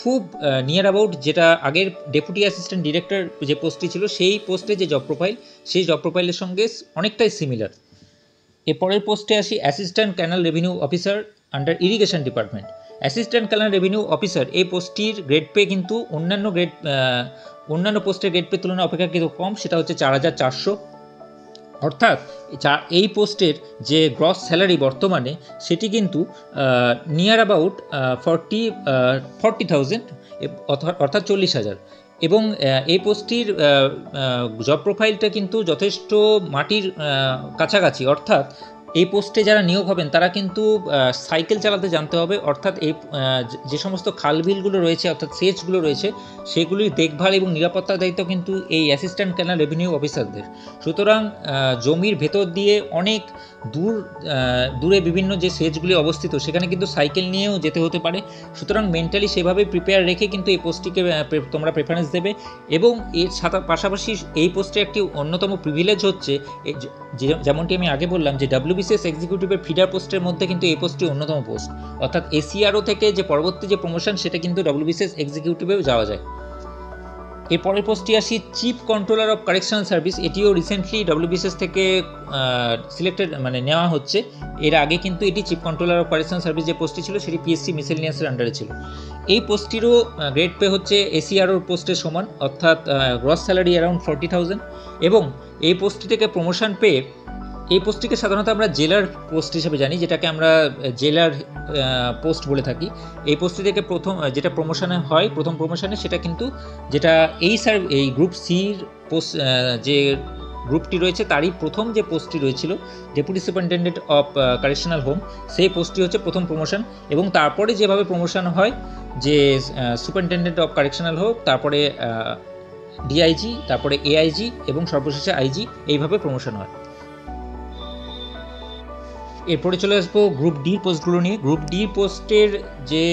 Speaker 2: খুব নিয়ার অ্যাবাউট যেটা আগের ডেপুটি অ্যাসিস্ট্যান্ট ডিরেক্টর যে পোস্টটি ছিল, সেই পোস্টে যে জব প্রোফাইল সেই জব প্রোফাইলের সঙ্গে অনেকটাই সিমিলার এরপরের পোস্টে আসি assistant canal revenue officer under irrigation department assistant canal revenue officer এই পোস্টটির গ্রেড পে কিন্তু অন্যান্য গ্রেড অন্যান্য পোস্টের গ্রেড পে তুলনায় অপেক্ষাকৃত কম, সেটা হচ্ছে চার হাজার চারশো। অর্থাৎ যা- এই পোস্টের যে গ্রস স্যালারি বর্তমানে, সেটি কিন্তু near about forty forty thousand অর্থাৎ চল্লিশ হাজার। এবং এই পোস্টটির জব প্রোফাইলটা কিন্তু যথেষ্ট মাটির কাছাকাছি। অর্থাৎ এই পোস্টে যারা নিয়োগ হবেন, তারা কিন্তু সাইকেল চালাতে জানতে হবে। অর্থাৎ এই যে- সমস্ত খালবিলগুলো রয়েছে, অর্থাৎ সেচগুলো রয়েছে, সেগুলির দেখভাল এবং নিরাপত্তার দায়িত্ব কিন্তু এই অ্যাসিস্ট্যান্ট ক্যানাল রেভিনিউ অফিসারদের সুতরাং জমির ভেতর দিয়ে অনেক দূর দূরে বিভিন্ন যে সেজগুলি অবস্থিত, সেখানে কিন্তু সাইকেল নিয়েও যেতে হতে পারে। সুতরাং মেন্টালি সেভাবে প্রিপেয়ার রেখে কিন্তু এই পোস্টটিকে তোমরা প্রেফারেন্স দেবে। এবং এর সাথে, পাশাপাশি এই পোস্টে একটি অন্যতম প্রিভিলেজ হচ্ছে যেমনটি আমি আগে বললাম যে ডাব্লিউবিসিএস এক্সিকিউটিভের ফিডার পোস্টের মধ্যে কিন্তু এই পোস্টটি অন্যতম পোস্ট অর্থাৎ এসিআরও থেকে যে পরবর্তী যে প্রমোশন সেটা কিন্তু ডাব্লিউবিসিএস এক্সিকিউটিভেও যাওয়া যায়। এর পরের পোস্টটি আসি chief controller of correctional service এটিও রিসেন্টলি ডব্লিউবিসিএস থেকে সিলেক্টেড মানে নেওয়া হচ্ছে। এর আগে কিন্তু এটি chief controller of correctional service যে পোস্টটি ছিল, সেটি পিএসসি মিসেলিনিয়াসের আন্ডারে ছিল। এই পোস্টটিরও গ্রেড পে হচ্ছে এসিআরওর পোস্টের সমান, অর্থাৎ gross salary around forty thousand এবং এই পোস্টটি থেকে প্রমোশন পেয়ে এই পোস্টটিকে সাধারণত আমরা জেলার পোস্ট হিসেবে জানি, যেটাকে আমরা জেলার পোস্ট বলে থাকি। এই পোস্টটি থেকে প্রথম যেটা প্রমোশনে হয়, প্রথম প্রমোশনে সেটা কিন্তু যেটা এই সার, এই গ্রুপ সির পোস্ট যে গ্রুপটি রয়েছে, তারই প্রথম যে পোস্টটি রয়েছিল, deputy superintendent of correctional home, সেই পোস্টটি হচ্ছে প্রথম প্রমোশন। এবং তারপরে যেভাবে প্রমোশন হয়, যে সুপারিনটেন্ডেন্ট অফ কারেকশনাল হোক, তারপরে ডিআইজি, তারপরে এআইজি এবং সর্বশেষে আইজি, এইভাবে প্রমোশন হয়। এরপরে চলে আসব গ্রুপ ডির পোস্টগুলো নিয়ে। গ্রুপ ডি পোস্টের যে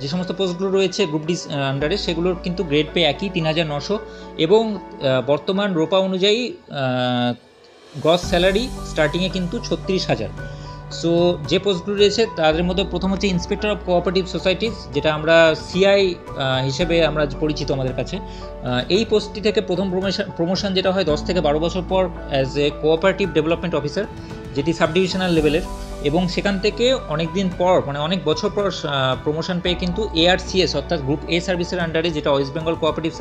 Speaker 2: যে সমস্ত পোস্টগুলো রয়েছে গ্রুপ ডি আন্ডারে সেগুলোর কিন্তু গ্রেড পে একই, তিন হাজার নশো। এবং বর্তমান রোপা অনুযায়ী গস স্যালারি স্টার্টিংয়ে কিন্তু ছত্রিশ হাজার। সো যে পোস্টগুলো রয়েছে, তাদের মধ্যে প্রথম হচ্ছে ইন্সপেক্টর অফ কোঅপারেটিভ সোসাইটিস যেটা আমরা সিআই হিসেবে আমরা পরিচিত আমাদের কাছে। এই পোস্টটি থেকে প্রথম প্রমোশন প্রমোশন যেটা হয় দশ থেকে বারো বছর পর as a cooperative development officer যেটি সাবডিভিশনাল লেভেলের এবং সেখান থেকে অনেক দিন পর মানে অনেক বছর পর প্রমোশন পেয়ে কিন্তু এআরসিএস অর্থাৎ গ্রুপ এ সার্ভিসের আন্ডারে যেটা ওয়েস্ট বেঙ্গল কোঅপারেটিভ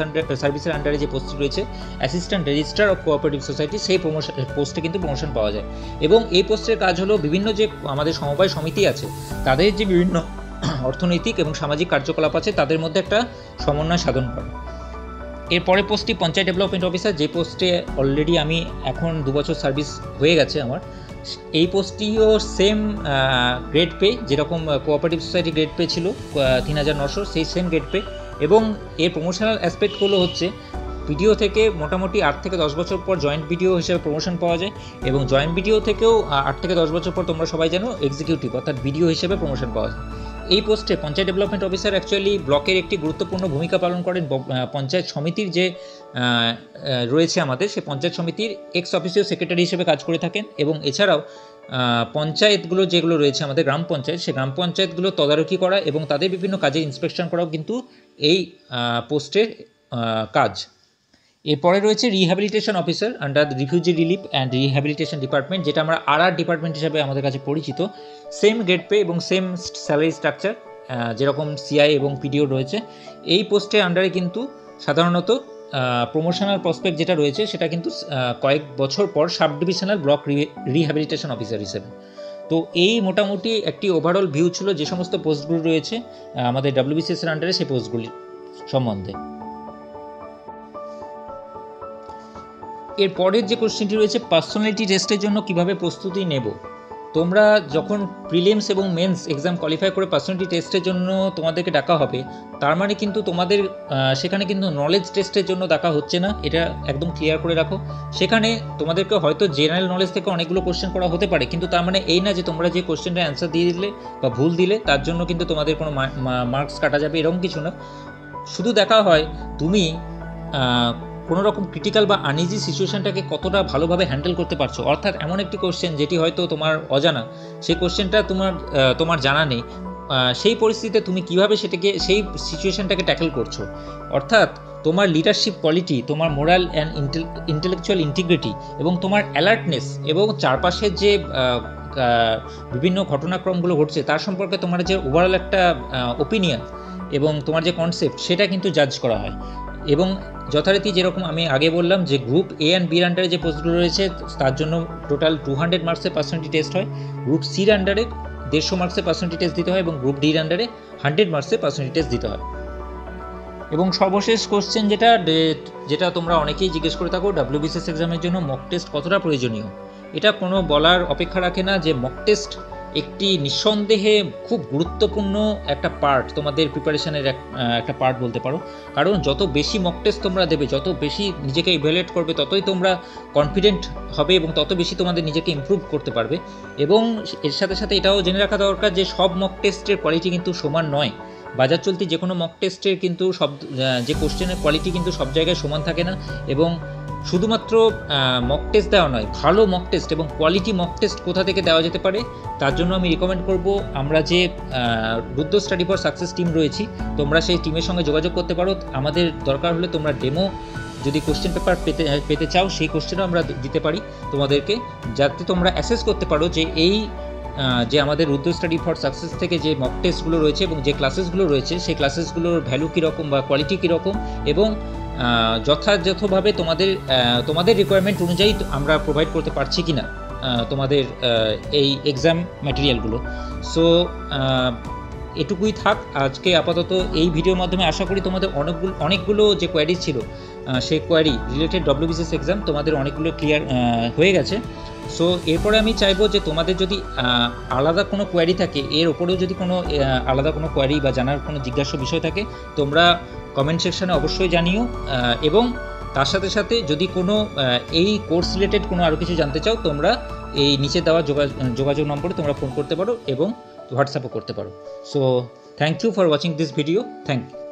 Speaker 2: সার্ভিসের আন্ডারে যে পোস্টটি রয়েছে assistant registrar of cooperative society সেই প্রমোশন পোস্টে কিন্তু প্রমোশন পাওয়া যায়। এবং এই পোস্টের কাজ হলো বিভিন্ন যে আমাদের সমবায় সমিতি আছে, তাদের যে বিভিন্ন অর্থনৈতিক এবং সামাজিক কার্যকলাপ আছে, তাদের মধ্যে একটা সমন্বয় সাধন করা। এরপরে পোস্টটি পঞ্চায়েত ডেভেলপমেন্ট অফিসার যে পোস্টে অলরেডি আমি এখন দু বছর সার্ভিস হয়ে গেছে আমার। এই পোস্টটিও সেম গ্রেড পে যেরকম কোঅপারেটিভ সোসাইটি গ্রেড পে ছিল তিন হাজার নশো, সেই সেম গ্রেড পে এবং এর প্রমোশনাল অ্যাসপেক্টগুলো হচ্ছে ভিডিও থেকে মোটামুটি আট থেকে দশ বছর পর জয়েন্ট ভিডিও হিসেবে প্রমোশন পাওয়া যায়। এবং জয়েন্ট ভিডিও থেকেও আট থেকে দশ বছর পর তোমরা সবাই জানো এক্সিকিউটিভ অর্থাৎ ভিডিও হিসেবে প্রমোশন পাওয়া যায়। এই পোস্টে পঞ্চায়েত ডেভেলপমেন্ট অফিসার অ্যাকচুয়ালি ব্লকের একটি গুরুত্বপূর্ণ ভূমিকা পালন করেন পঞ্চায়েত সমিতির যে রয়েছে আমাদের, সে পঞ্চায়েত সমিতির এক্স অফিসিও সেক্রেটারি হিসেবে কাজ করে থাকেন এবং এছাড়াও পঞ্চায়েতগুলো যেগুলো রয়েছে আমাদের গ্রাম পঞ্চায়েত, সে গ্রাম পঞ্চায়েতগুলো তদারকি করা এবং তাদের বিভিন্ন কাজে ইন্সপেকশন করাও কিন্তু এই পোস্টের কাজ। এরপরে রয়েছে rehabilitation officer under refugee relief and rehabilitation department যেটা আমরা আর ডিপার্টমেন্ট হিসাবে আমাদের কাছে পরিচিত। সেম গ্রেড পে এবং সেম স্যালারি স্ট্রাকচার যেরকম সিআই এবং পিডিও রয়েছে। এই পোস্টের আন্ডারে কিন্তু সাধারণত প্রমোশনাল প্রসপেক্ট যেটা রয়েছে, সেটা কিন্তু কয়েক বছর পর sub divisional block rehabilitation officer হিসেবে। তো এই মোটামুটি একটি ওভারঅল ভিউ ছিল যে সমস্ত পোস্টগুলো রয়েছে আমাদের ডাব্লিউবিসিএস এর আন্ডারে সেই পোস্টগুলি সম্বন্ধে। এর পরের যে কোশ্চেনটি রয়েছে পার্সোনালিটি টেস্টের জন্য কীভাবে প্রস্তুতি নেব? তোমরা যখন প্রিলিমস এবং মেন্স এক্সাম কোয়ালিফাই করে পার্সোনালিটি টেস্টের জন্য তোমাদেরকে ডাকা হবে, তার মানে কিন্তু তোমাদের সেখানে কিন্তু নলেজ টেস্টের জন্য ডাকা হচ্ছে না, এটা একদম ক্লিয়ার করে রাখো। সেখানে তোমাদেরকে হয়তো জেনারেল নলেজ থেকে অনেকগুলো কোশ্চেন করা হতে পারে, কিন্তু তার মানে এই না যে তোমরা যে কোশ্চেনটা অ্যান্সার দিয়ে দিলে বা ভুল দিলে, তার জন্য কিন্তু তোমাদের কোনো মার্কস কাটা যাবে, এরকম কিছু না। শুধু দেখা হয় তুমি কোনো রকম ক্রিটিক্যাল বা আনইজি সিচুয়েশনটাকে কতটা ভালোভাবে হ্যান্ডেল করতে পারছ? অর্থাৎ এমন একটি কোশ্চেন যেটি হয়তো তোমার অজানা। সেই কোশ্চেনটা তোমার তোমার জানা নেই। সেই পরিস্থিতিতে তুমি কীভাবে সেটাকে, সেই সিচুয়েশনটাকে ট্যাকেল করছ? অর্থাৎ তোমার লিডারশিপ কোয়ালিটি তোমার মোরাল অ্যান্ড ইন্টেলেকচুয়াল ইন্টিগ্রিটি এবং তোমার অ্যালার্টনেস এবং চারপাশের যে বিভিন্ন ঘটনাক্রমগুলো ঘটছে, তার সম্পর্কে তোমার যে ওভারঅল একটা ওপিনিয়ন এবং তোমার যে কনসেপ্ট সেটা কিন্তু জাজ করা হয়। এবং যথারীতি যেরকম আমি আগে বললাম যে গ্রুপ এ অ্যান্ড বির আন্ডারে যে পোস্টগুলো রয়েছে, তার জন্য টোটাল টু হান্ড্রেড মার্কসের পার্সেন্টেজ টেস্ট হয়। গ্রুপ সির আন্ডারে দেড়শো মার্কসের পার্সেন্টেজ টেস্ট দিতে হয় এবং গ্রুপ ডির আন্ডারে হান্ড্রেড মার্কসের পার্সেন্টেজ টেস্ট দিতে হয়। এবং সর্বশেষ কোশ্চেন যেটা যেটা তোমরা অনেকেই জিজ্ঞেস করে থাকো ডাব্লিউবিসিএস এক্সামের জন্য মক টেস্ট কতটা প্রয়োজনীয়? এটা কোনো বলার অপেক্ষা রাখে না যে মক টেস্ট একটি নিঃসন্দেহে খুব গুরুত্বপূর্ণ একটা পার্ট তোমাদের প্রিপারেশনের একটা পার্ট বলতে পারো। কারণ যত বেশি মক টেস্ট তোমরা দেবে, যত বেশি নিজেকে ইভ্যালুয়েট করবে, ততই তোমরা কনফিডেন্ট হবে এবং তত বেশি তোমাদের নিজেকে ইমপ্রুভ করতে পারবে। এবং এর সাথে সাথে এটাও জেনে রাখা দরকার যে সব মক টেস্টের কোয়ালিটি কিন্তু সমান নয়। বাজার চলতি যে কোনো মক টেস্টের কিন্তু সব যে কোশ্চেনের কোয়ালিটি কিন্তু সব জায়গায় সমান থাকে না। এবং শুধুমাত্র মক টেস্ট দেওয়া নয়, ভালো মক টেস্ট এবং কোয়ালিটি মক টেস্ট কোথা থেকে দেওয়া যেতে পারে, তার জন্য আমি রিকমেন্ড করব আমরা যে Rudra study for success team রয়েছি, তোমরা সেই টিমের সঙ্গে যোগাযোগ করতে পারো। আমাদের দরকার হলে তোমরা ডেমো যদি কোশ্চেন পেপার পেতে পেতে চাও, সেই কোশ্চেনও আমরা দিতে পারি তোমাদেরকে, যাতে তোমরা অ্যাসেস করতে পারো যে এই যে আমাদের রুদ্র স্টাডি ফর সাকসেস থেকে যে মক টেস্টগুলো রয়েছে এবং যে ক্লাসেসগুলো রয়েছে, সেই ক্লাসেসগুলোর ভ্যালু কীরকম বা কোয়ালিটি কীরকম এবং যথাযথভাবে তোমাদের তোমাদের রিকোয়ারমেন্ট অনুযায়ী আমরা প্রোভাইড করতে পারছি কি না তোমাদের এই এক্সাম ম্যাটেরিয়ালগুলো সো এটুকুই থাক, আজকে আপাতত এই ভিডিওর মাধ্যমে আশা করি তোমাদের অনেকগুলো অনেকগুলো যে কোয়ারি ছিল সেই কোয়ারি রিলেটেড ডব্লিউবিসিএস এক্সাম তোমাদের অনেকগুলো ক্লিয়ার হয়ে গেছে। সো এরপরে আমি চাইব যে তোমাদের যদি আলাদা কোনো কোয়ারি থাকে, এর ওপরেও যদি কোনো আলাদা কোনো কোয়ারি বা জানার কোনো জিজ্ঞাসা বিষয় থাকে, তোমরা কমেন্ট সেকশানে অবশ্যই জানিও। এবং তার সাথে সাথে যদি কোনো এই কোর্স রিলেটেড কোনো আরও কিছু জানতে চাও, তোমরা এই নিচে দেওয়া যোগাযোগ নম্বরে তোমরা ফোন করতে পারো এবং হোয়াটসঅ্যাপও করতে পারো। So thank you for watching this video thank you